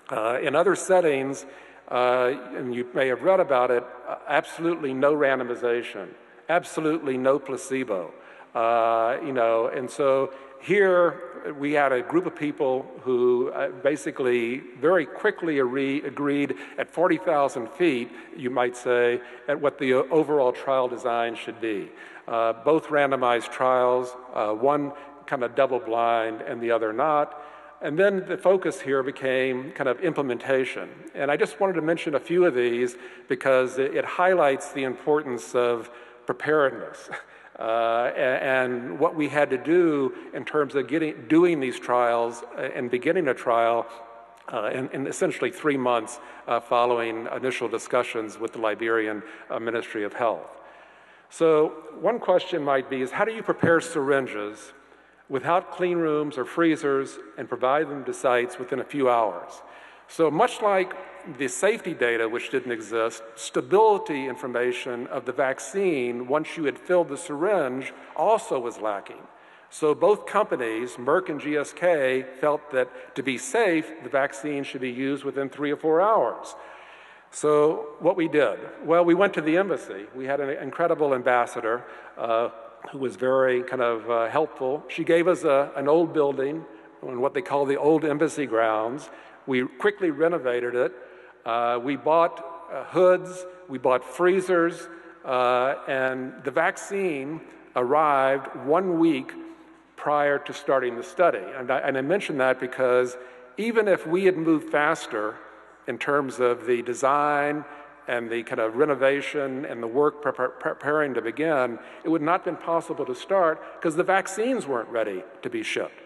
Uh, in other settings, uh, and you may have read about it, uh, absolutely no randomization, absolutely no placebo. Uh, you know, and so here we had a group of people who uh, basically very quickly agreed at 40,000 feet, you might say, at what the overall trial design should be. Uh, both randomized trials, uh, one kind of double blind and the other not. And then the focus here became kind of implementation. And I just wanted to mention a few of these because it highlights the importance of preparedness. Uh, and what we had to do in terms of getting, doing these trials uh, and beginning a trial uh, in, in, essentially three months uh, following initial discussions with the Liberian uh, Ministry of Health. So one question might be is how do you prepare syringes without clean rooms or freezers and provide them to sites within a few hours? So much like the safety data, which didn't exist, stability information of the vaccine once you had filled the syringe also was lacking. So both companies, Merck and GSK, felt that to be safe, the vaccine should be used within three or four hours. So, what we did? Well, we went to the embassy. We had an incredible ambassador uh, who was very kind of uh, helpful. She gave us a, an old building on what they call the old embassy grounds. We quickly renovated it. Uh, we bought uh, hoods, we bought freezers, uh, and the vaccine arrived one week prior to starting the study. And I, and I mention that because even if we had moved faster, in terms of the design and the kind of renovation and the work pre- preparing to begin, it would not have been possible to start because the vaccines weren't ready to be shipped.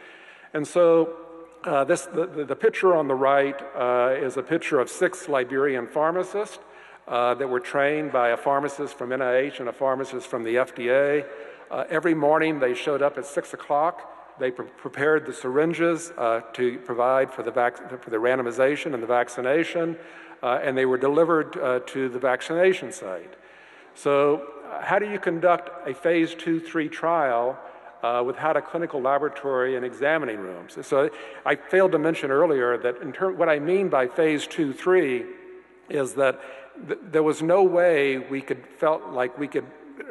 And so uh, this, the, the, picture on the right uh, is a picture of six Liberian pharmacists uh, that were trained by a pharmacist from NIH and a pharmacist from the FDA. Uh, every morning they showed up at 6 o'clock they pre- prepared the syringes uh, to provide for the, vac- for the randomization and the vaccination, uh, and they were delivered to the vaccination site. So, how do you conduct a phase two, three trial uh, without a clinical laboratory and examining rooms? So, I failed to mention earlier that in what I mean by phase two, three is that th- there was no way we could felt like we could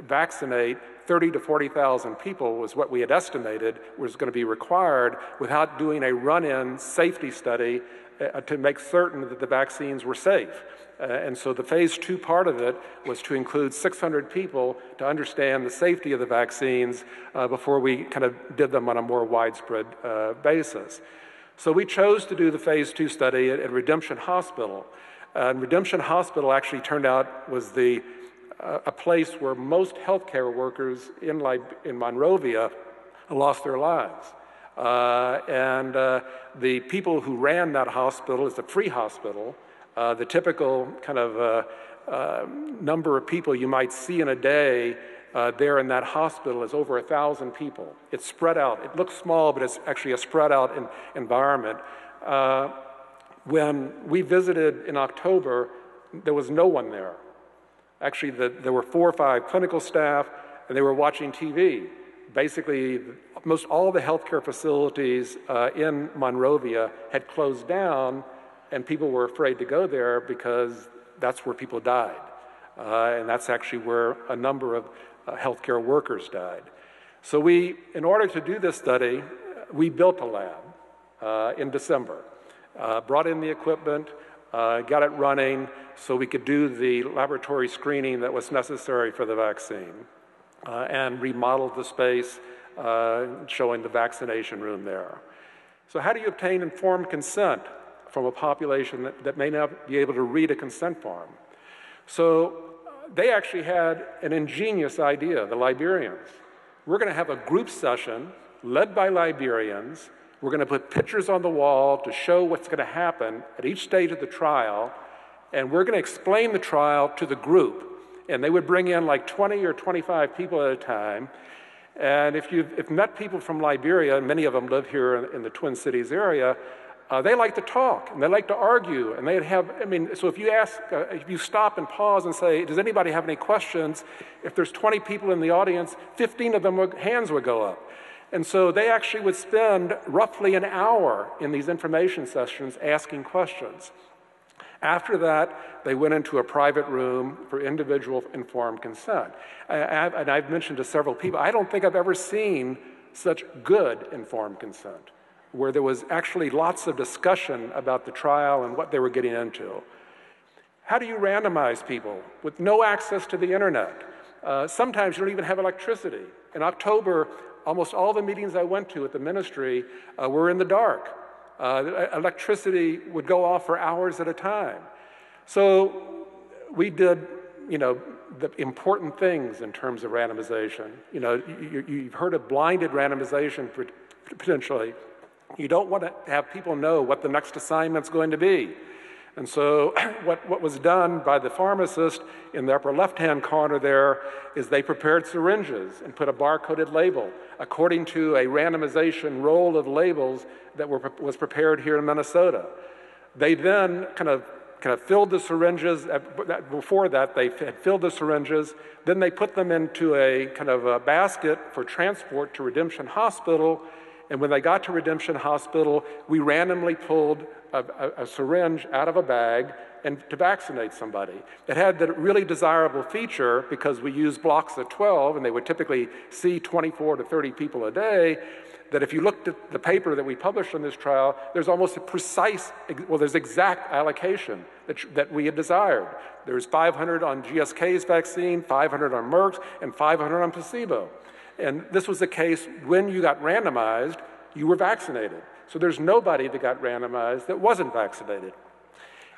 vaccinate 30 to 40,000 people was what we had estimated was going to be required without doing a run-in safety study uh, to make certain that the vaccines were safe. Uh, and so the phase two part of it was to include 600 people to understand the safety of the vaccines uh, before we kind of did them on a more widespread uh, basis. So we chose to do the phase two study at, at Redemption Hospital. and Redemption Hospital actually turned out was the a place where most healthcare workers in, in Monrovia lost their lives. Uh, and uh, the people who ran that hospital is a free hospital. Uh, the typical kind of uh, uh, number of people you might see in a day there in that hospital is over a thousand people. It's spread out. It looks small, but it's actually a spread out in, environment. when we visited in October, there was no one there. Actually, the, there were four or five clinical staff, and they were watching TV. Basically, most all the healthcare facilities uh, in Monrovia had closed down, and people were afraid to go there because that's where people died. Uh, and that's actually where a number of uh, healthcare workers died. So we, in order to do this study, we built a lab uh, in December, uh, brought in the equipment, uh, got it running so we could do the laboratory screening that was necessary for the vaccine, uh, and remodeled the space, showing the vaccination room there. So how do you obtain informed consent from a population that, that may not be able to read a consent form? So uh, they actually had an ingenious idea, the Liberians. We're going to have a group session led by Liberians. We're going to put pictures on the wall to show what's going to happen at each stage of the trial, and we're going to explain the trial to the group. And they would bring in like 20 or 25 people at a time. And if you've if met people from Liberia, and many of them live here in, in the Twin Cities area, uh, they like to talk and they like to argue and they'd have i mean so if you ask uh, if you stop and pause and say does anybody have any questions? If there's 20 people in the audience 15 of them would, hands would go up. And so they actually would spend roughly an hour in these information sessions asking questions. After that, they went into a private room for individual informed consent. and I've mentioned to several people, I don't think I've ever seen such good informed consent where there was actually lots of discussion about the trial and what they were getting into. How do you randomize people with no access to the internet? Uh, sometimes you don't even have electricity. In October, almost all the meetings I went to at the ministry uh, were in the dark. Uh, electricity would go off for hours at a time. So we did, you know, the important things in terms of randomization. You know, you, have heard of blinded randomization potentially. You don't want to have people know what the next assignment's going to be. And so, what, what was done by the pharmacist in the upper left hand corner there is they prepared syringes and put a barcoded label according to a randomization roll of labels that were, was prepared here in Minnesota. They then kind of kind of filled the syringes. Uh, before that, they had filled the syringes. Then they put them into a kind of a basket for transport to Redemption Hospital and when they got to Redemption Hospital, we randomly pulled a, a, a, syringe out of a bag and to vaccinate somebody. It had the really desirable feature because we used blocks of 12 and they would typically see 24 to 30 people a day. That if you looked at the paper that we published on this trial, there's almost a precise, well, there's exact allocation that, that we had desired. There's 500 on GSK's vaccine, 500 on Merck's, and 500 on placebo. And this was the case when you got randomized, you were vaccinated. So there's nobody that got randomized that wasn't vaccinated.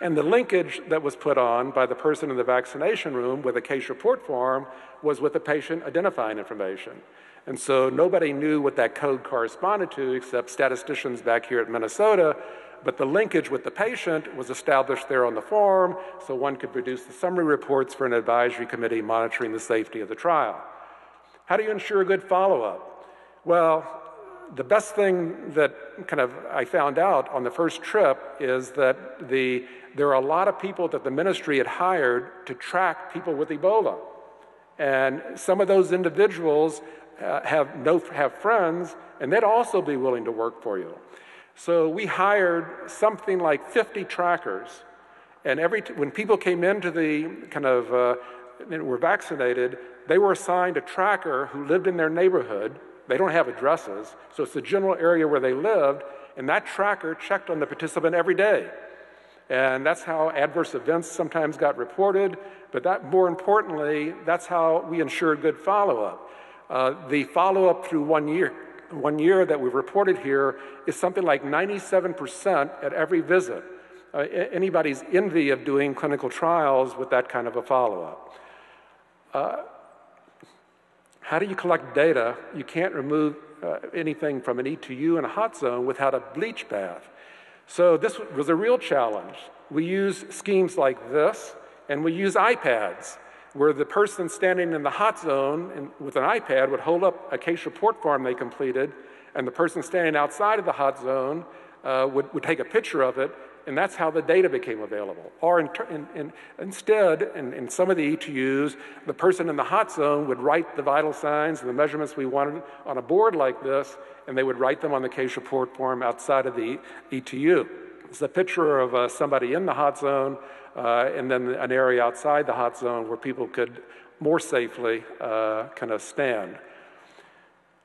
And the linkage that was put on by the person in the vaccination room with a case report form was with the patient identifying information. And so nobody knew what that code corresponded to except statisticians back here at Minnesota. But the linkage with the patient was established there on the form, so one could produce the summary reports for an advisory committee monitoring the safety of the trial. How do you ensure good follow up? Well, the best thing that kind of I found out on the first trip is that the, there are a lot of people that the ministry had hired to track people with Ebola. And some of those individuals uh, have, no, have friends, and they'd also be willing to work for you. So we hired something like 50 trackers. And every t- when people came into the kind of uh, were vaccinated, they were assigned a tracker who lived in their neighborhood. They don't have addresses, so it's the general area where they lived, and that tracker checked on the participant every day. And that's how adverse events sometimes got reported, but that, more importantly, that's how we ensured good follow up. Uh, the follow up through one year, one year that we've reported here is something like 97% at every visit. Uh, anybody's envy of doing clinical trials with that kind of a follow up. Uh, how do you collect data? You can't remove uh, anything from an ETU in a hot zone without a bleach bath. So this was a real challenge. We use schemes like this, and we use iPads, where the person standing in the hot zone with an iPad would hold up a case report form they completed, and the person standing outside of the hot zone uh, would, would take a picture of it and that's how the data became available. Or in, in, in, instead, in, some of the ETUs, the person in the hot zone would write the vital signs and the measurements we wanted on a board like this, and they would write them on the case report form outside of the ETU. It's a picture of uh, somebody in the hot zone, uh, and then an area outside the hot zone where people could more safely uh, kind of stand.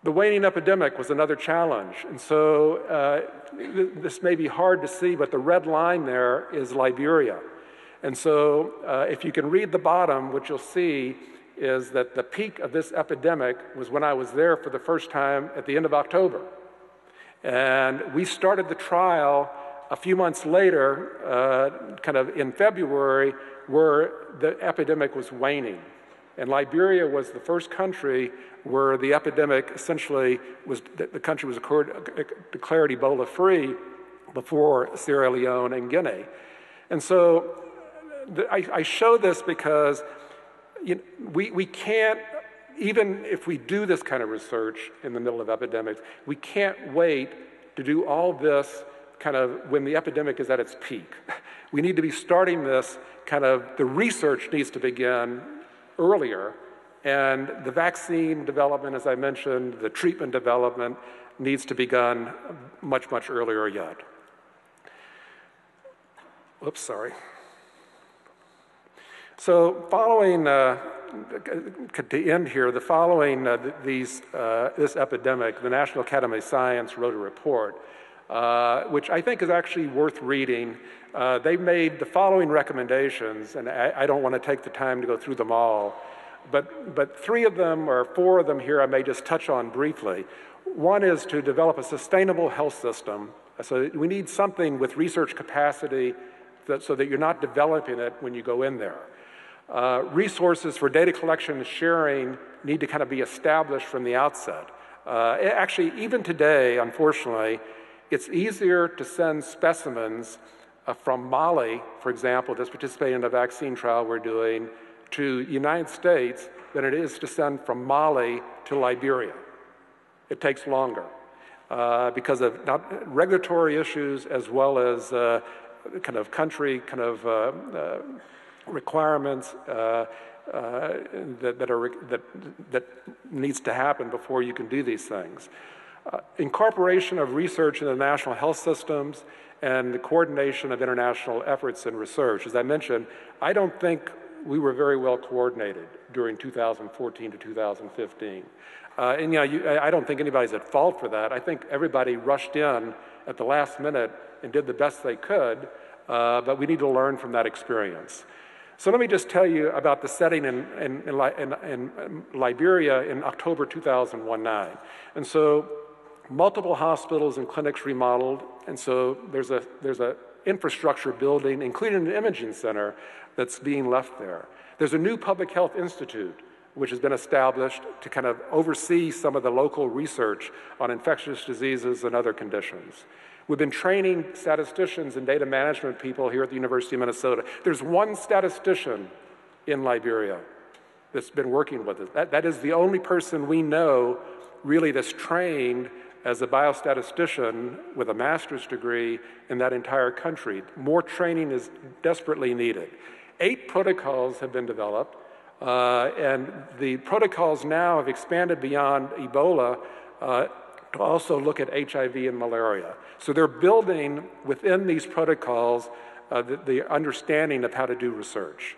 The waning epidemic was another challenge. And so uh, th- this may be hard to see, but the red line there is Liberia. And so uh, if you can read the bottom, what you'll see is that the peak of this epidemic was when I was there for the first time at the end of October. And we started the trial a few months later, uh, kind of in February, where the epidemic was waning. And Liberia was the first country where the epidemic essentially was, the country was declared Ebola free before Sierra Leone and Guinea. And so I, show this because we can't, even if we do this kind of research in the middle of epidemics, we can't wait to do all this kind of when the epidemic is at its peak. We need to be starting this kind of, the research needs to begin earlier, and the vaccine development, as I mentioned, the treatment development needs to be begun much, much earlier yet. Oops, sorry. So, following, uh, to end here, the following uh, these, uh, this epidemic, the National Academy of Science wrote a report, uh, which I think is actually worth reading. Uh, they made the following recommendations, and I, I don't want to take the time to go through them all, but, but three of them or four of them here I may just touch on briefly. One is to develop a sustainable health system. So we need something with research capacity that, so that you're not developing it when you go in there. Uh, resources for data collection and sharing need to kind of be established from the outset. Uh, actually, even today, unfortunately, it's easier to send specimens uh, from Mali, for example, that's participating in a vaccine trial we're doing, to United States than it is to send from Mali to Liberia. It takes longer uh, because of regulatory issues as well as uh, kind of country kind of uh, requirements uh, uh, that, that, are, that, that needs to happen before you can do these things. Uh, incorporation of research in the national health systems and the coordination of international efforts in research. As I mentioned, I don't think we were very well coordinated during 2014 to 2015. Uh, and you know, you, I don't think anybody's at fault for that. I think everybody rushed in at the last minute and did the best they could, uh, but we need to learn from that experience. So let me just tell you about the setting in, in, in, in Liberia in October 2009. And so multiple hospitals and clinics remodeled, and so there's a there's a infrastructure building, including an imaging center, that's being left there. There's a new public health institute which has been established to kind of oversee some of the local research on infectious diseases and other conditions. We've been training statisticians and data management people here at the University of Minnesota. There's one statistician in Liberia that's been working with us. That, that is the only person we know really that's trained as a biostatistician with a master's degree in that entire country. More training is desperately needed. Eight protocols have been developed, uh, and the protocols now have expanded beyond Ebola uh, to also look at HIV and malaria. So they're building within these protocols uh, the, the, understanding of how to do research.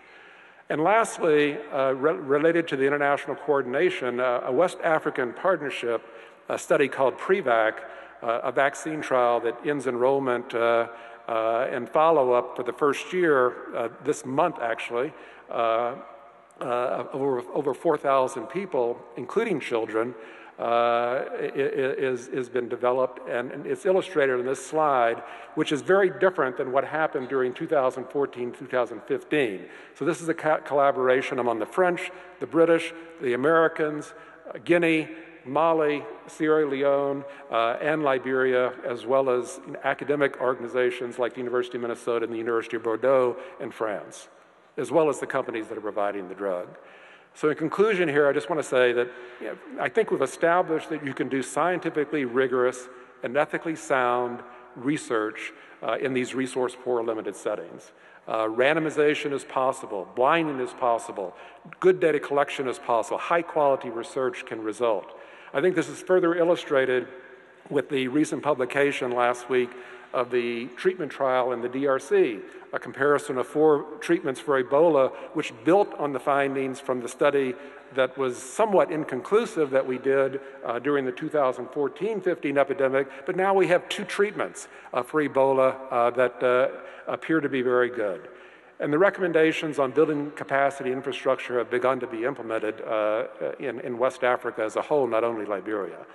And lastly, uh, re- related to the international coordination, uh, a West African partnership, a study called PREVAC, uh, a vaccine trial that ends enrollment uh, uh, and follow up for the first year this month, actually. over, over 4,000 people, including children, uh, is, is been developed, and, and, it's illustrated in this slide, which is very different than what happened during 2014 2015. So, this is a co- collaboration among the French, the British, the Americans, uh, Guinea, Mali, Sierra Leone, uh, and Liberia, as well as academic organizations like the University of Minnesota and the University of Bordeaux in France, as well as the companies that are providing the drug. So, in conclusion, here, I just want to say that you know, I think we've established that you can do scientifically rigorous and ethically sound research uh, in these resource poor limited settings. Uh, randomization is possible, blinding is possible, good data collection is possible, high quality research can result. I think this is further illustrated with the recent publication last week of the treatment trial in the DRC, a comparison of four treatments for Ebola, which built on the findings from the study that was somewhat inconclusive that we did uh, during the 2014-15 epidemic, but now we have two treatments uh, for Ebola uh, that uh, appear to be very good. And the recommendations on building capacity infrastructure have begun to be implemented uh, in, in West Africa as a whole, not only Liberia.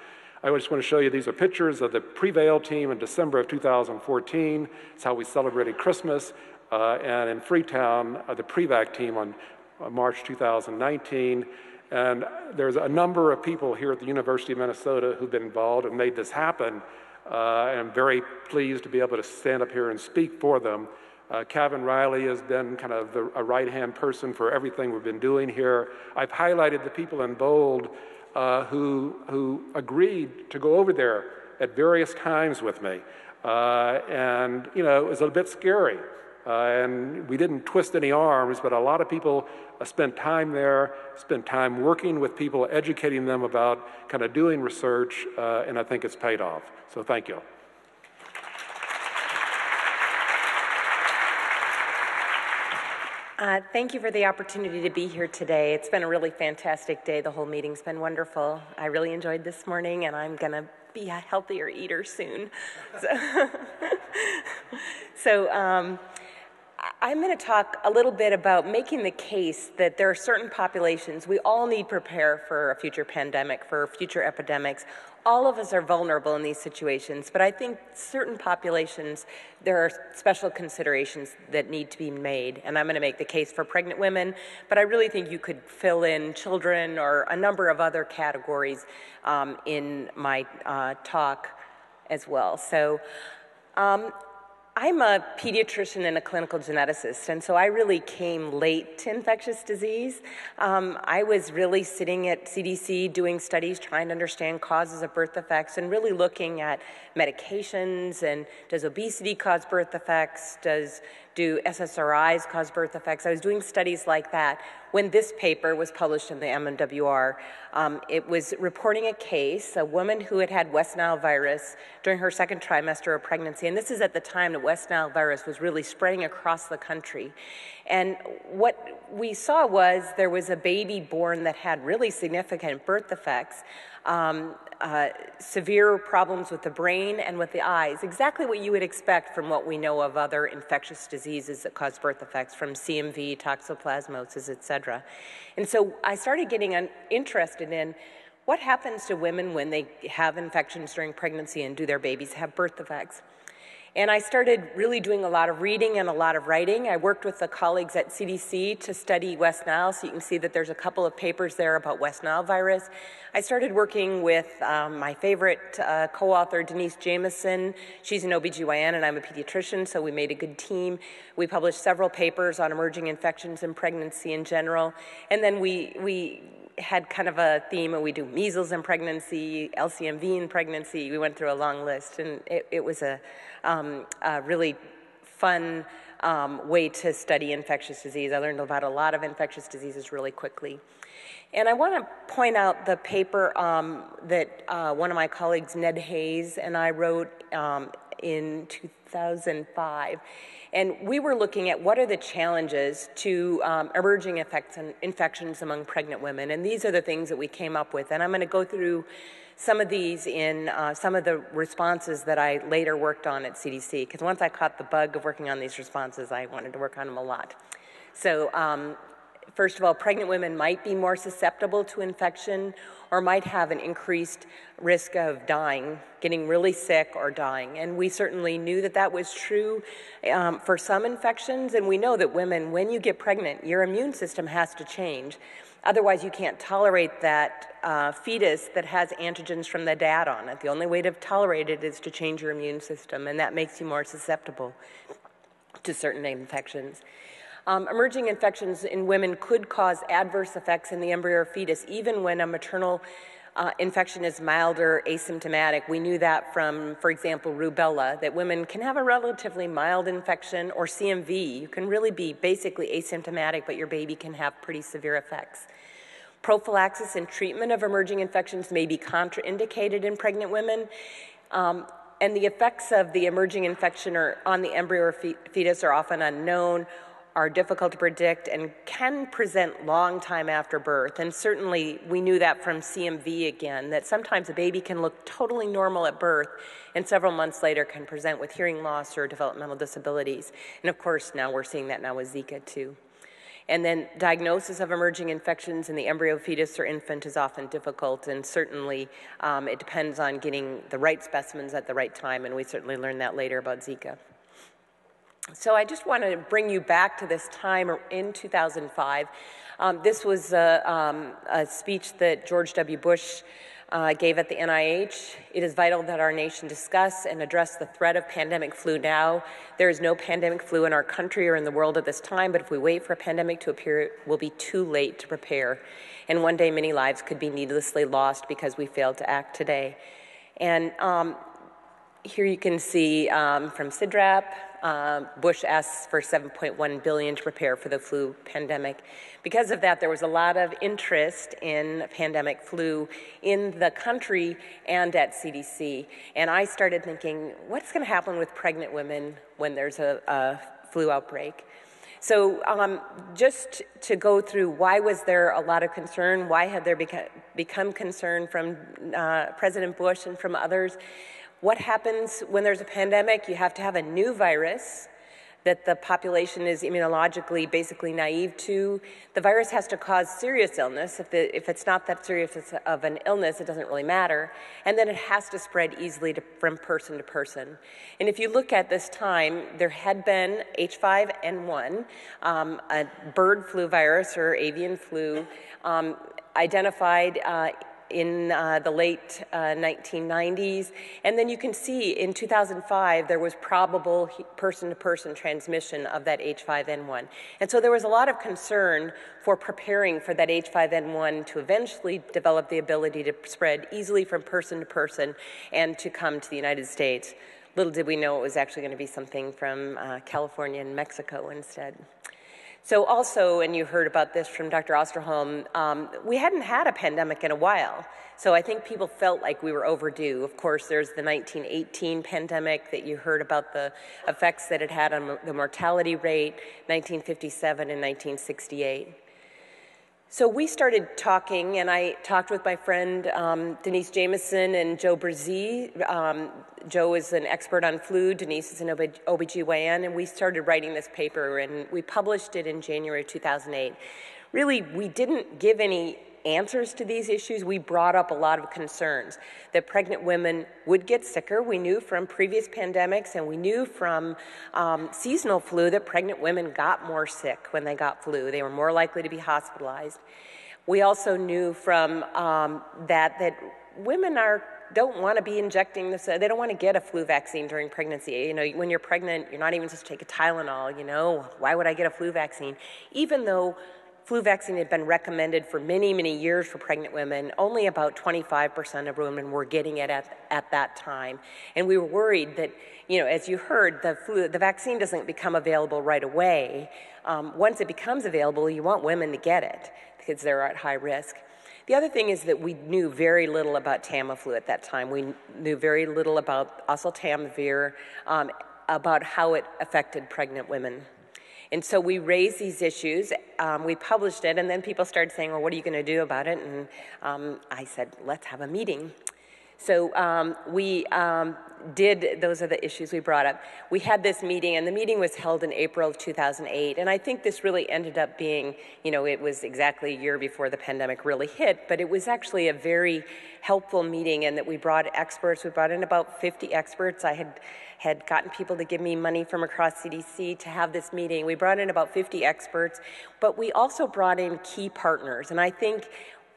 I just want to show you these are pictures of the Prevail team in December of 2014. It's how we celebrated Christmas. Uh, and in Freetown, uh, the Prevac team on uh, March 2019. And there's a number of people here at the University of Minnesota who've been involved and made this happen. Uh, and I'm very pleased to be able to stand up here and speak for them. Uh, Kevin Riley has been kind of the, a right hand person for everything we've been doing here. I've highlighted the people in bold uh, who, who agreed to go over there at various times with me. Uh, and, you know, it was a bit scary. Uh, and we didn't twist any arms, but a lot of people uh, spent time there, spent time working with people, educating them about kind of doing research, uh, and I think it's paid off. So thank you. Uh, thank you for the opportunity to be here today. It's been a really fantastic day. The whole meeting's been wonderful. I really enjoyed this morning, and I'm going to be a healthier eater soon. So, so um, I'm going to talk a little bit about making the case that there are certain populations we all need prepare for a future pandemic, for future epidemics. All of us are vulnerable in these situations, but I think certain populations, there are special considerations that need to be made. And I'm going to make the case for pregnant women, but I really think you could fill in children or a number of other categories um, in my uh, talk as well. So um, I'm a pediatrician and a clinical geneticist, and so I really came late to infectious disease. Um, I was really sitting at CDC doing studies trying to understand causes of birth defects and really looking at medications and does obesity cause birth defects? Does do SSRIs cause birth defects? I was doing studies like that when this paper was published in the MMWR. Um, it was reporting a case, a woman who had had West Nile virus during her second trimester of pregnancy. And this is at the time that West Nile virus was really spreading across the country. And what we saw was there was a baby born that had really significant birth defects. Um, uh, severe problems with the brain and with the eyes, exactly what you would expect from what we know of other infectious diseases that cause birth defects, from CMV, toxoplasmosis, et cetera. And so I started getting interested in what happens to women when they have infections during pregnancy and do their babies have birth defects. And I started really doing a lot of reading and a lot of writing. I worked with the colleagues at CDC to study West Nile, so you can see that there's a couple of papers there about West Nile virus. I started working with um, my favorite uh, co author, Denise Jamieson. She's an OBGYN and I'm a pediatrician, so we made a good team. We published several papers on emerging infections and pregnancy in general. And then we, we had kind of a theme, and we do measles in pregnancy, LCMV in pregnancy. We went through a long list, and it, it was a, um, really fun um, way to study infectious disease. I learned about a lot of infectious diseases really quickly. And I want to point out the paper um, that uh, one of my colleagues, Ned Hayes, and I wrote um, in 2005. And we were looking at what are the challenges to um, emerging effects and infections among pregnant women. And these are the things that we came up with. And I'm going to go through some of these in uh, some of the responses that I later worked on at CDC. Because once I caught the bug of working on these responses, I wanted to work on them a lot. So um, First of all, pregnant women might be more susceptible to infection or might have an increased risk of dying, getting really sick or dying. And we certainly knew that that was true um, for some infections. And we know that women, when you get pregnant, your immune system has to change. Otherwise, you can't tolerate that uh, fetus that has antigens from the dad on it. The only way to tolerate it is to change your immune system, and that makes you more susceptible to certain infections. Um, emerging infections in women could cause adverse effects in the embryo or fetus, even when a maternal uh, infection is mild or asymptomatic. We knew that from, for example, rubella, that women can have a relatively mild infection, or CMV. You can really be basically asymptomatic, but your baby can have pretty severe effects. Prophylaxis and treatment of emerging infections may be contraindicated in pregnant women. Um, and the effects of the emerging infection on the embryo or fetus are often unknown are difficult to predict and can present long time after birth. And certainly we knew that from CMV again, that sometimes a baby can look totally normal at birth and several months later can present with hearing loss or developmental disabilities. And of course, now we're seeing that now with Zika too. And then diagnosis of emerging infections in the embryo, fetus, or infant is often difficult, and certainly um, it depends on getting the right specimens at the right time, and we certainly learned that later about Zika. So I just want to bring you back to this time in 2005. Um, this was a, um, a, speech that George W. Bush uh, gave at the NIH. It is vital that our nation discuss and address the threat of pandemic flu now. There is no pandemic flu in our country or in the world at this time, but if we wait for a pandemic to appear, it will be too late to prepare. And one day, many lives could be needlessly lost because we failed to act today. And um, here you can see um, from CIDRAP, um, Bush asks for 7.1 billion to prepare for the flu pandemic. Because of that, there was a lot of interest in pandemic flu in the country and at CDC. And I started thinking, what's going to happen with pregnant women when there's a, a flu outbreak? So, um, just to go through why was there a lot of concern? Why had there beca- become concern from uh, President Bush and from others? What happens when there's a pandemic? You have to have a new virus that the population is immunologically basically naive to. The virus has to cause serious illness. If, it, if it's not that serious of an illness, it doesn't really matter. And then it has to spread easily to, from person to person. And if you look at this time, there had been H5N1, um, a bird flu virus or avian flu, um, identified. Uh, in uh, the late uh, 1990s. And then you can see in 2005 there was probable person to person transmission of that H5N1. And so there was a lot of concern for preparing for that H5N1 to eventually develop the ability to spread easily from person to person and to come to the United States. Little did we know it was actually going to be something from uh, California and Mexico instead. So, also, and you heard about this from Dr. Osterholm, um, we hadn't had a pandemic in a while. So, I think people felt like we were overdue. Of course, there's the 1918 pandemic that you heard about the effects that it had on the mortality rate, 1957 and 1968. So we started talking, and I talked with my friend um, Denise Jamieson and Joe Bresee. Um, Joe is an expert on flu, Denise is an OB- OBGYN, and we started writing this paper, and we published it in January 2008. Really, we didn't give any answers to these issues, we brought up a lot of concerns that pregnant women would get sicker. We knew from previous pandemics and we knew from um, seasonal flu that pregnant women got more sick when they got flu. They were more likely to be hospitalized. We also knew from um, that that women are don't want to be injecting this. They don't want to get a flu vaccine during pregnancy. You know, when you're pregnant, you're not even supposed to take a Tylenol. You know, why would I get a flu vaccine? Even though flu vaccine had been recommended for many, many years for pregnant women. Only about 25% of women were getting it at, at that time. And we were worried that, you know, as you heard, the, flu, the vaccine doesn't become available right away. Um, once it becomes available, you want women to get it because they're at high risk. The other thing is that we knew very little about Tamiflu at that time. We knew very little about oseltamivir, um, about how it affected pregnant women. And so we raised these issues, um, we published it, and then people started saying, well, what are you going to do about it? And um, I said, let's have a meeting. So um, we um, did, those are the issues we brought up. We had this meeting, and the meeting was held in April of 2008. And I think this really ended up being, you know, it was exactly a year before the pandemic really hit, but it was actually a very helpful meeting, and that we brought experts. We brought in about 50 experts. I had had gotten people to give me money from across CDC to have this meeting. We brought in about 50 experts, but we also brought in key partners. And I think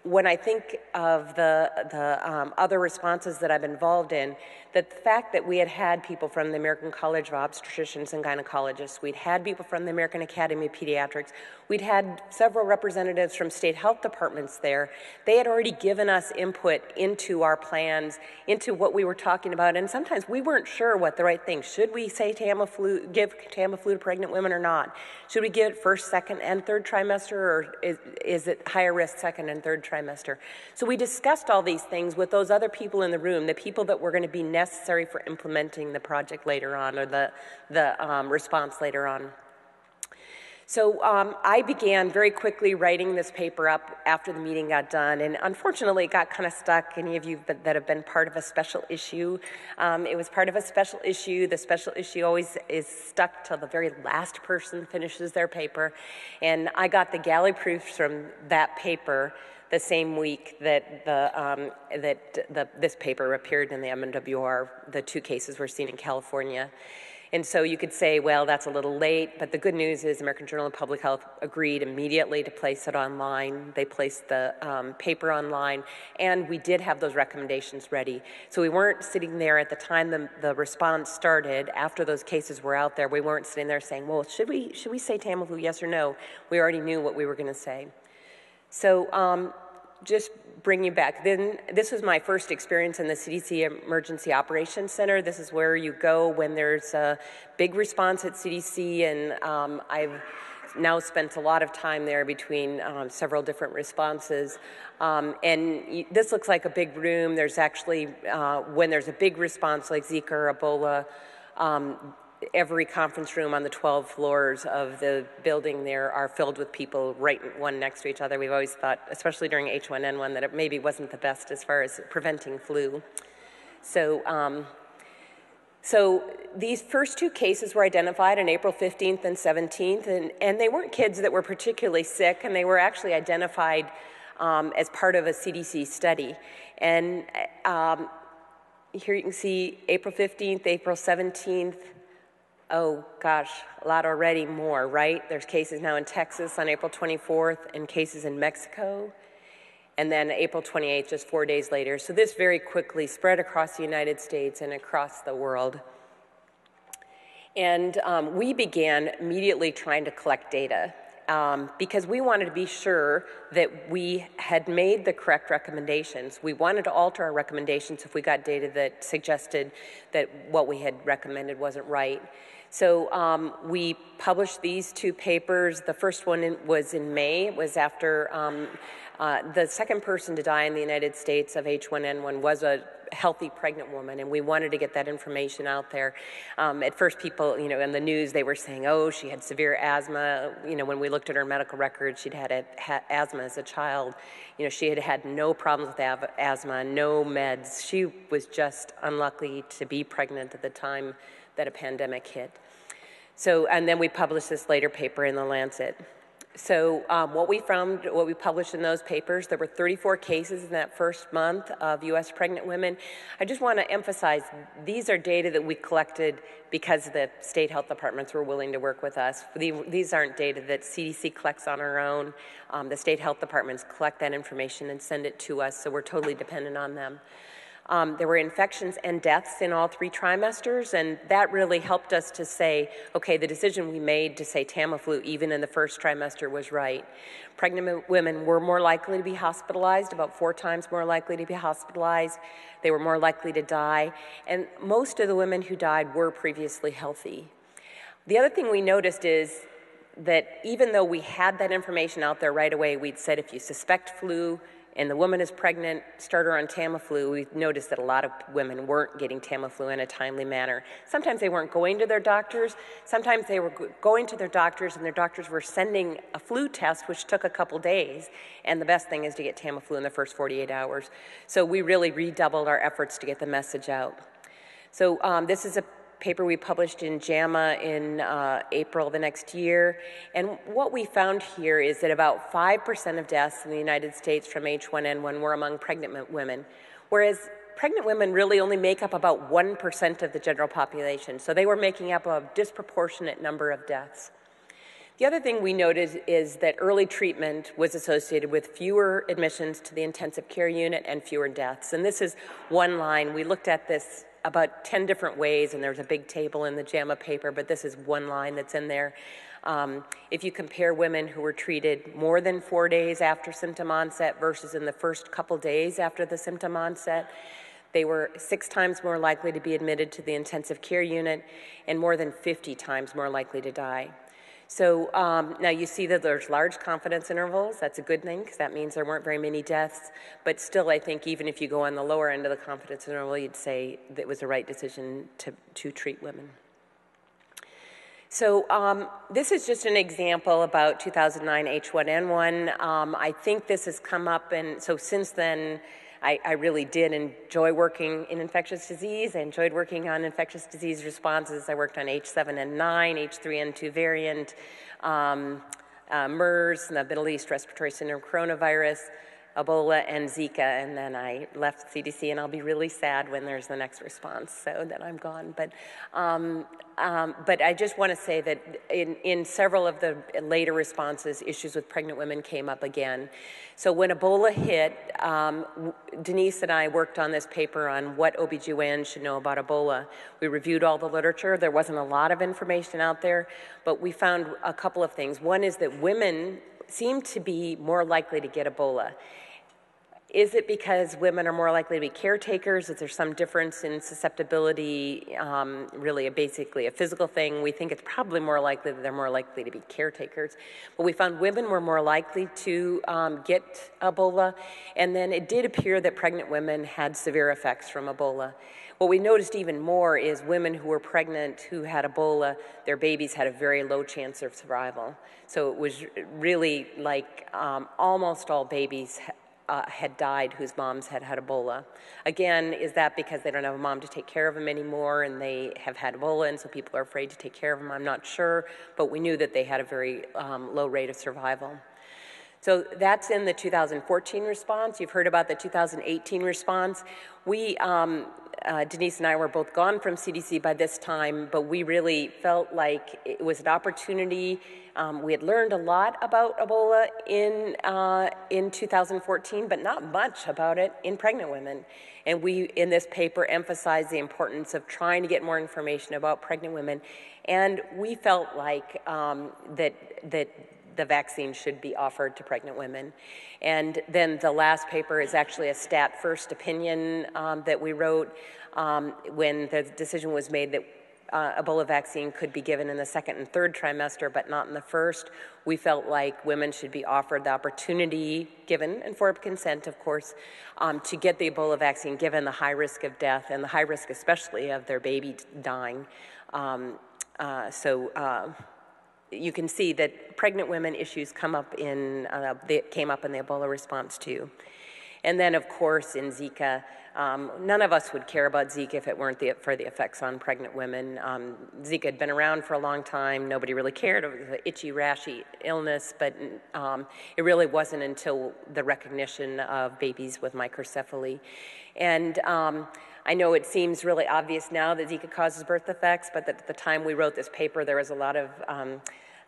when I think of the, the um, other responses that I've been involved in, the fact that we had had people from the American College of Obstetricians and Gynecologists, we'd had people from the American Academy of Pediatrics, we'd had several representatives from state health departments there. They had already given us input into our plans, into what we were talking about, and sometimes we weren't sure what the right thing. Should we say Tamiflu, give Tamiflu to pregnant women or not? Should we give it first, second, and third trimester, or is, is it higher risk second and third trimester? So we discussed all these things with those other people in the room, the people that were going to be necessary for implementing the project later on or the, the um, response later on. So um, I began very quickly writing this paper up after the meeting got done, and unfortunately, it got kind of stuck. Any of you that have been part of a special issue, um, it was part of a special issue. The special issue always is stuck till the very last person finishes their paper, and I got the galley proofs from that paper the same week that the um, that the, this paper appeared in the MMWR. The two cases were seen in California. And so you could say, well, that's a little late, but the good news is American Journal of Public Health agreed immediately to place it online. They placed the um, paper online, and we did have those recommendations ready. So we weren't sitting there at the time the, the response started, after those cases were out there, we weren't sitting there saying, well, should we, should we say Tamiflu, yes or no? We already knew what we were going to say. So um, just bring you back. Then this was my first experience in the CDC Emergency Operations Center. This is where you go when there's a big response at CDC, and um, I've now spent a lot of time there between um, several different responses. Um, and this looks like a big room. There's actually, uh, when there's a big response like Zika or Ebola, um, every conference room on the 12 floors of the building there are filled with people right one next to each other. We've always thought, especially during H1N1, that it maybe wasn't the best as far as preventing flu. So, um, so these first two cases were identified on April 15th and 17th, and, and they weren't kids that were particularly sick, and they were actually identified um, as part of a CDC study. And um, here you can see April 15th, April 17th, oh gosh, a lot already more, right? There's cases now in Texas on April 24th and cases in Mexico. And then April 28th, just four days later. So this very quickly spread across the United States and across the world. And um, we began immediately trying to collect data um, because we wanted to be sure that we had made the correct recommendations. We wanted to alter our recommendations if we got data that suggested that what we had recommended wasn't right. So um, we published these two papers. The first one in, was in May. It was after um, uh, the second person to die in the United States of H1N1 was a healthy pregnant woman, and we wanted to get that information out there. Um, at first, people, you know, in the news, they were saying, "Oh, she had severe asthma." You know, when we looked at her medical records, she'd had, a, asthma as a child. You know, she had had no problems with asthma, no meds. She was just unlucky to be pregnant at the time that a pandemic hit. So, and then we published this later paper in the Lancet. So, um, what we found, what we published in those papers, there were 34 cases in that first month of U.S. pregnant women. I just want to emphasize these are data that we collected because the state health departments were willing to work with us. These aren't data that CDC collects on our own. Um, the state health departments collect that information and send it to us, so we're totally dependent on them. Um, there were infections and deaths in all three trimesters, and that really helped us to say, okay, the decision we made to say Tamiflu even in the first trimester was right. Pregnant women were more likely to be hospitalized, about four times more likely to be hospitalized. They were more likely to die, and most of the women who died were previously healthy. The other thing we noticed is that even though we had that information out there right away, we'd said if you suspect flu, and the woman is pregnant, start her on Tamiflu, we noticed that a lot of women weren't getting Tamiflu in a timely manner. Sometimes they weren't going to their doctors. Sometimes they were going to their doctors and their doctors were sending a flu test, which took a couple days. And the best thing is to get Tamiflu in the first 48 hours. So we really redoubled our efforts to get the message out. So um, this is a paper we published in JAMA in uh, April the next year. And what we found here is that about 5% of deaths in the United States from H1N1 were among pregnant women, whereas pregnant women really only make up about 1% of the general population. So they were making up a disproportionate number of deaths. The other thing we noted is that early treatment was associated with fewer admissions to the intensive care unit and fewer deaths. And this is one line. We looked at this about 10 different ways, and there's a big table in the JAMA paper, but this is one line that's in there. Um, if you compare women who were treated more than four days after symptom onset versus in the first couple days after the symptom onset, they were six times more likely to be admitted to the intensive care unit and more than 50 times more likely to die. So um, now you see that there's large confidence intervals. That's a good thing because that means there weren't very many deaths. But still, I think even if you go on the lower end of the confidence interval, you'd say that it was the right decision to, to treat women. So um, this is just an example about 2009 H1N1. Um, I think this has come up, and so since then, I, I, really did enjoy working in infectious disease. I enjoyed working on infectious disease responses. I worked on H7N9, H3N2 variant, um, uh, MERS, the Middle East respiratory syndrome coronavirus. Ebola and Zika, and then I left CDC, and I'll be really sad when there's the next response, so that I'm gone. But, um, um, but I just want to say that in, in several of the later responses, issues with pregnant women came up again. So when Ebola hit, um, Denise and I worked on this paper on what OBGYN should know about Ebola. We reviewed all the literature. There wasn't a lot of information out there, but we found a couple of things. One is that women seem to be more likely to get Ebola. Is it because women are more likely to be caretakers? Is there some difference in susceptibility, um, really a, basically a physical thing? We think it's probably more likely that they're more likely to be caretakers. But we found women were more likely to um, get Ebola, and then it did appear that pregnant women had severe effects from Ebola. What we noticed even more is women who were pregnant who had Ebola, their babies had a very low chance of survival. So it was really like um, almost all babies uh, had died whose moms had had Ebola. Again, is that because they don't have a mom to take care of them anymore and they have had Ebola and so people are afraid to take care of them? I'm not sure, but we knew that they had a very um, low rate of survival. So that's in the 2014 response. You've heard about the 2018 response. We, um, uh, Denise and I were both gone from CDC by this time, but we really felt like it was an opportunity. Um, we had learned a lot about Ebola in, uh, in 2014, but not much about it in pregnant women. And we, in this paper, emphasized the importance of trying to get more information about pregnant women. And we felt like um, that, that the vaccine should be offered to pregnant women. And then the last paper is actually a stat first opinion um, that we wrote um, when the decision was made that uh, Ebola vaccine could be given in the second and third trimester, but not in the first. We felt like women should be offered the opportunity, given informed consent, of course, um, to get the Ebola vaccine given the high risk of death and the high risk, especially, of their baby dying. Um, uh, so. Uh, you can see that pregnant women issues come up in, uh, they came up in the Ebola response too. And then, of course, in Zika, um, none of us would care about Zika if it weren't the, for the effects on pregnant women. Um, Zika had been around for a long time. Nobody really cared. It was an itchy, rashy illness, but um, it really wasn't until the recognition of babies with microcephaly. And um, I know it seems really obvious now that Zika causes birth defects, but at the time we wrote this paper, there was a lot of um,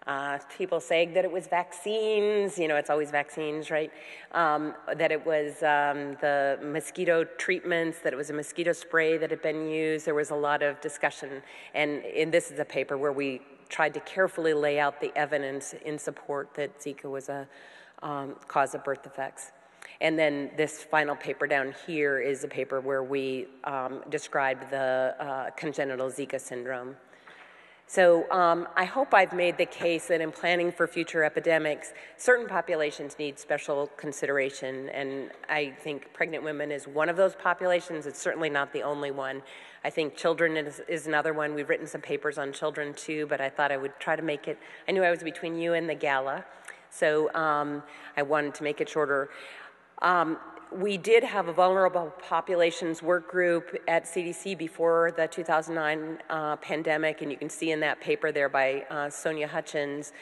uh, people saying that it was vaccines, you know, it's always vaccines, right? Um, that it was um, the mosquito treatments, that it was a mosquito spray that had been used. There was a lot of discussion. And in, this is a paper where we tried to carefully lay out the evidence in support that Zika was a um, cause of birth defects. And then this final paper down here is a paper where we um, described the uh, congenital Zika syndrome. So um, I hope I've made the case that in planning for future epidemics, certain populations need special consideration, and I think pregnant women is one of those populations. It's certainly not the only one. I think children is, is another one. We've written some papers on children too, but I thought I would try to make it. I knew I was between you and the gala, so um, I wanted to make it shorter. Um, we did have a vulnerable populations work group at CDC before the 2009 uh, pandemic, and you can see in that paper there by uh, Sonja Hutchins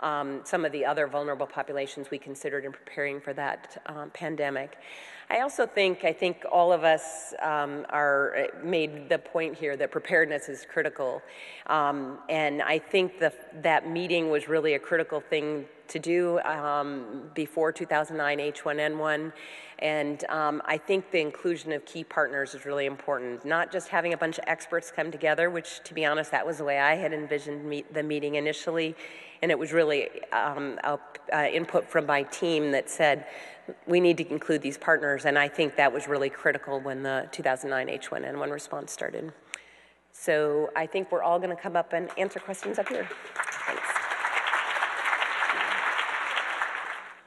um, some of the other vulnerable populations we considered in preparing for that um, pandemic. I also think I think all of us um, are uh, made the point here that preparedness is critical, um, and I think the, that meeting was really a critical thing to do um, before 2009 H1N1. And um, I think the inclusion of key partners is really important. Not just having a bunch of experts come together, which, to be honest, that was the way I had envisioned meet the meeting initially. And it was really um, a, uh, input from my team that said, we need to include these partners. And I think that was really critical when the 2009 H1N1 response started. So I think we're all going to come up and answer questions up here. Thanks.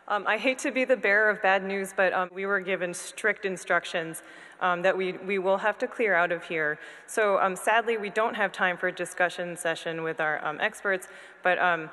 Um, I hate to be the bearer of bad news, but um, we were given strict instructions um, that we, we will have to clear out of here. So um, sadly, we don't have time for a discussion session with our um, experts, but um,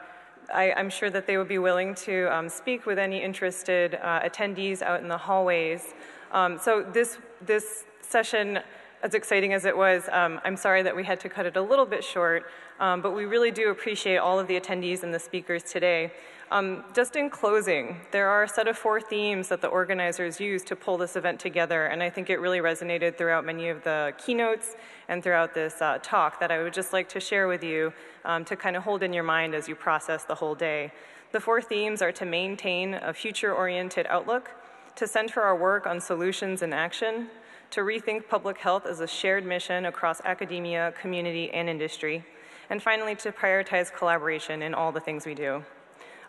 I, I'm sure that they would be willing to um, speak with any interested uh, attendees out in the hallways. Um, so this, this session, as exciting as it was, um, I'm sorry that we had to cut it a little bit short, um, but we really do appreciate all of the attendees and the speakers today. Um, just in closing, there are a set of four themes that the organizers used to pull this event together, and I think it really resonated throughout many of the keynotes and throughout this uh, talk that I would just like to share with you um, to kind of hold in your mind as you process the whole day. The four themes are to maintain a future-oriented outlook, to center our work on solutions and action, to rethink public health as a shared mission across academia, community, and industry, and finally to prioritize collaboration in all the things we do.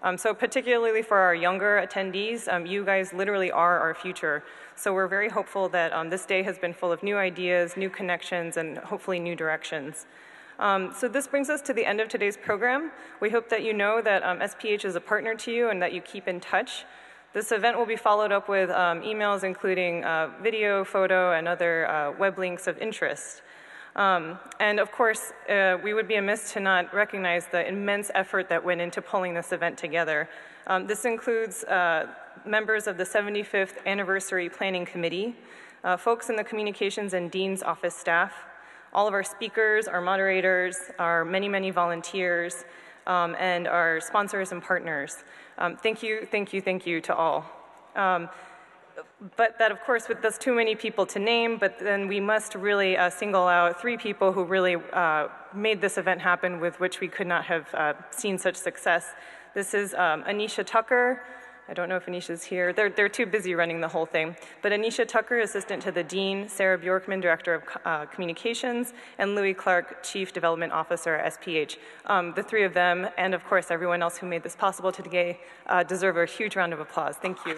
Um, so particularly for our younger attendees, um, you guys literally are our future. So we're very hopeful that um, this day has been full of new ideas, new connections, and hopefully new directions. Um, so this brings us to the end of today's program. We hope that you know that um, SPH is a partner to you and that you keep in touch. This event will be followed up with um, emails including uh, video, photo, and other uh, web links of interest. Um, and of course, uh, we would be amiss to not recognize the immense effort that went into pulling this event together. Um, this includes uh, members of the 75th Anniversary Planning Committee, uh, folks in the Communications and Dean's Office staff, all of our speakers, our moderators, our many, many volunteers, um, and our sponsors and partners. Um, thank you, thank you, thank you to all. But that, of course, with that's too many people to name, but then we must really uh, single out three people who really uh, made this event happen with which we could not have uh, seen such success. This is um, Anisha Tucker. I don't know if Anisha's here. They're, they're too busy running the whole thing. But Anisha Tucker, assistant to the dean, Sarah Bjorkman, director of uh, communications, and Louis Clark, chief development officer at SPH. Um, the three of them, and of course everyone else who made this possible today, uh, deserve a huge round of applause. Thank you.